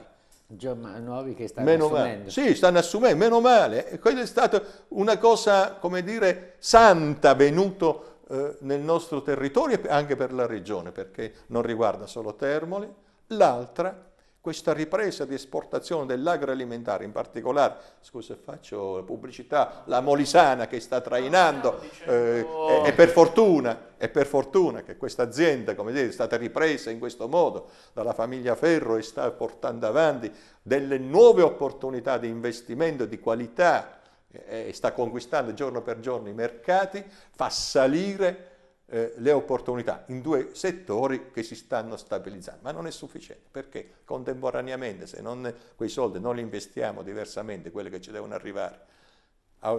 Nuovi che stanno meno assumendo. Male. Sì, stanno assumendo, meno male. E quella è stata una cosa, come dire, santa venuto eh, nel nostro territorio e anche per la regione, perché non riguarda solo Termoli. L'altra, questa ripresa di esportazione dell'agroalimentare, in particolare, scusa faccio pubblicità, la Molisana che sta trainando, eh, e, e, per fortuna, e per fortuna che questa azienda, come dire, è stata ripresa in questo modo dalla famiglia Ferro e sta portando avanti delle nuove opportunità di investimento di qualità e sta conquistando giorno per giorno i mercati, fa salire eh, le opportunità in due settori che si stanno stabilizzando, ma non è sufficiente perché contemporaneamente se non, quei soldi non li investiamo diversamente, quelli che ci devono arrivare,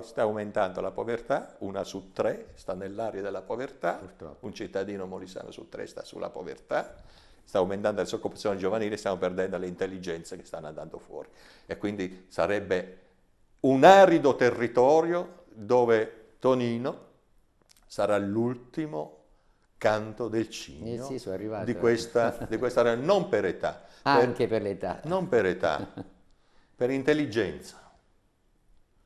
sta aumentando la povertà, una su tre sta nell'area della povertà, Purtroppo. un cittadino molisano su tre sta sulla povertà, sta aumentando la disoccupazione giovanile, stiamo perdendo le intelligenze che stanno andando fuori e quindi sarebbe un arido territorio dove Tonino sarà l'ultimo canto del cigno eh sì, di, questa, di questa non per età. Anche per, per l'età. Non per età, per intelligenza.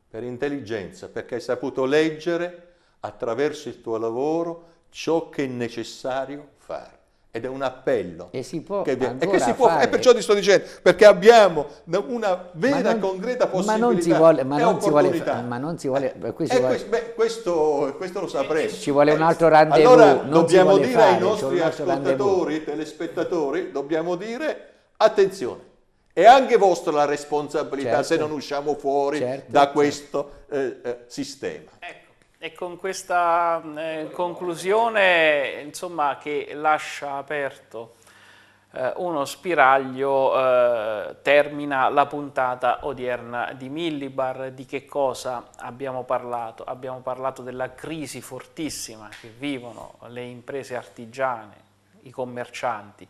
Per intelligenza, perché hai saputo leggere attraverso il tuo lavoro ciò che è necessario fare ed è un appello e, si può che, e che si può fare. e perciò ti sto dicendo perché abbiamo una vera non, concreta possibilità ma non si vuole ma non si vuole, ma non si vuole, eh, questo, vuole beh, questo, questo, lo sapremo. Ci vuole un altro rendezvous allora dobbiamo dire fare, ai nostri ascoltatori telespettatori dobbiamo dire attenzione è anche vostra la responsabilità certo. se non usciamo fuori certo, da certo. questo eh, eh, sistema. Ecco e con questa eh, conclusione, insomma, che lascia aperto eh, uno spiraglio, eh, termina la puntata odierna di Millibar. Di che cosa abbiamo parlato? Abbiamo parlato della crisi fortissima che vivono le imprese artigiane, i commercianti,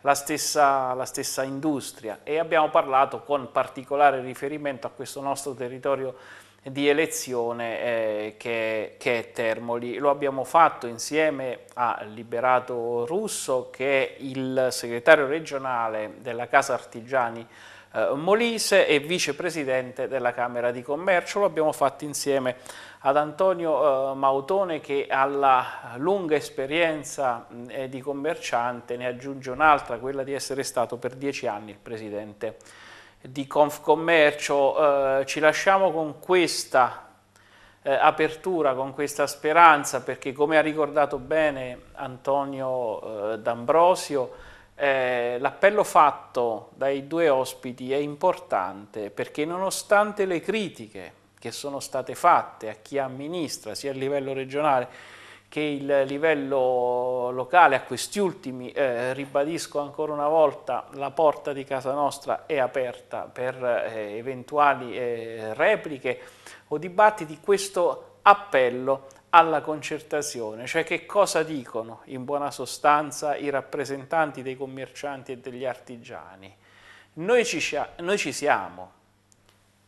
la stessa, la stessa industria e abbiamo parlato con particolare riferimento a questo nostro territorio di elezione eh, che, che, è Termoli. Lo abbiamo fatto insieme a Liberato Russo che è il segretario regionale della Casa Artigiani eh, Molise e vicepresidente della Camera di Commercio. Lo abbiamo fatto insieme ad Antonio eh, Mautone che alla lunga esperienza eh, di commerciante ne aggiunge un'altra, quella di essere stato per dieci anni il presidente di Confcommercio. Eh, ci lasciamo con questa eh, apertura, con questa speranza, perché come ha ricordato bene Antonio eh, D'Ambrosio, eh, l'appello fatto dai due ospiti è importante perché nonostante le critiche che sono state fatte a chi amministra sia a livello regionale che il livello locale, a questi ultimi eh, ribadisco ancora una volta la porta di casa nostra è aperta per eh, eventuali eh, repliche o dibattiti, questo appello alla concertazione, cioè che cosa dicono in buona sostanza i rappresentanti dei commercianti e degli artigiani. Noi ci, noi ci siamo,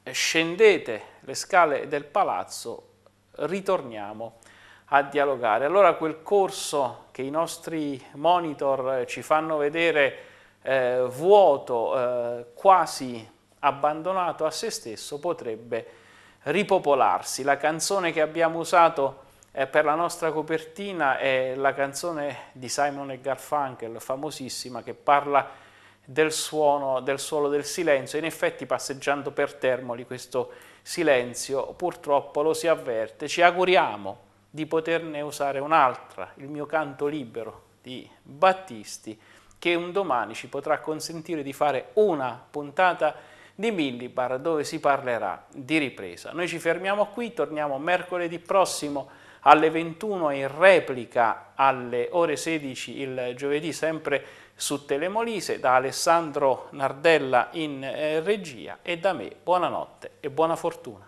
scendete le scale del palazzo, ritorniamo a dialogare. Allora quel corso che i nostri monitor ci fanno vedere eh, vuoto, eh, quasi abbandonato a se stesso, potrebbe ripopolarsi. La canzone che abbiamo usato eh, per la nostra copertina è la canzone di Simon e Garfunkel, famosissima, che parla del suono, del suolo del silenzio. In effetti passeggiando per Termoli questo silenzio purtroppo lo si avverte. Ci auguriamo di poterne usare un'altra, il mio canto libero di Battisti, che un domani ci potrà consentire di fare una puntata di Millibar dove si parlerà di ripresa. Noi ci fermiamo qui, torniamo mercoledì prossimo alle 21 in replica alle ore 16 il giovedì sempre su Telemolise, da Alessandro Nardella in eh, regia e da me buonanotte e buona fortuna.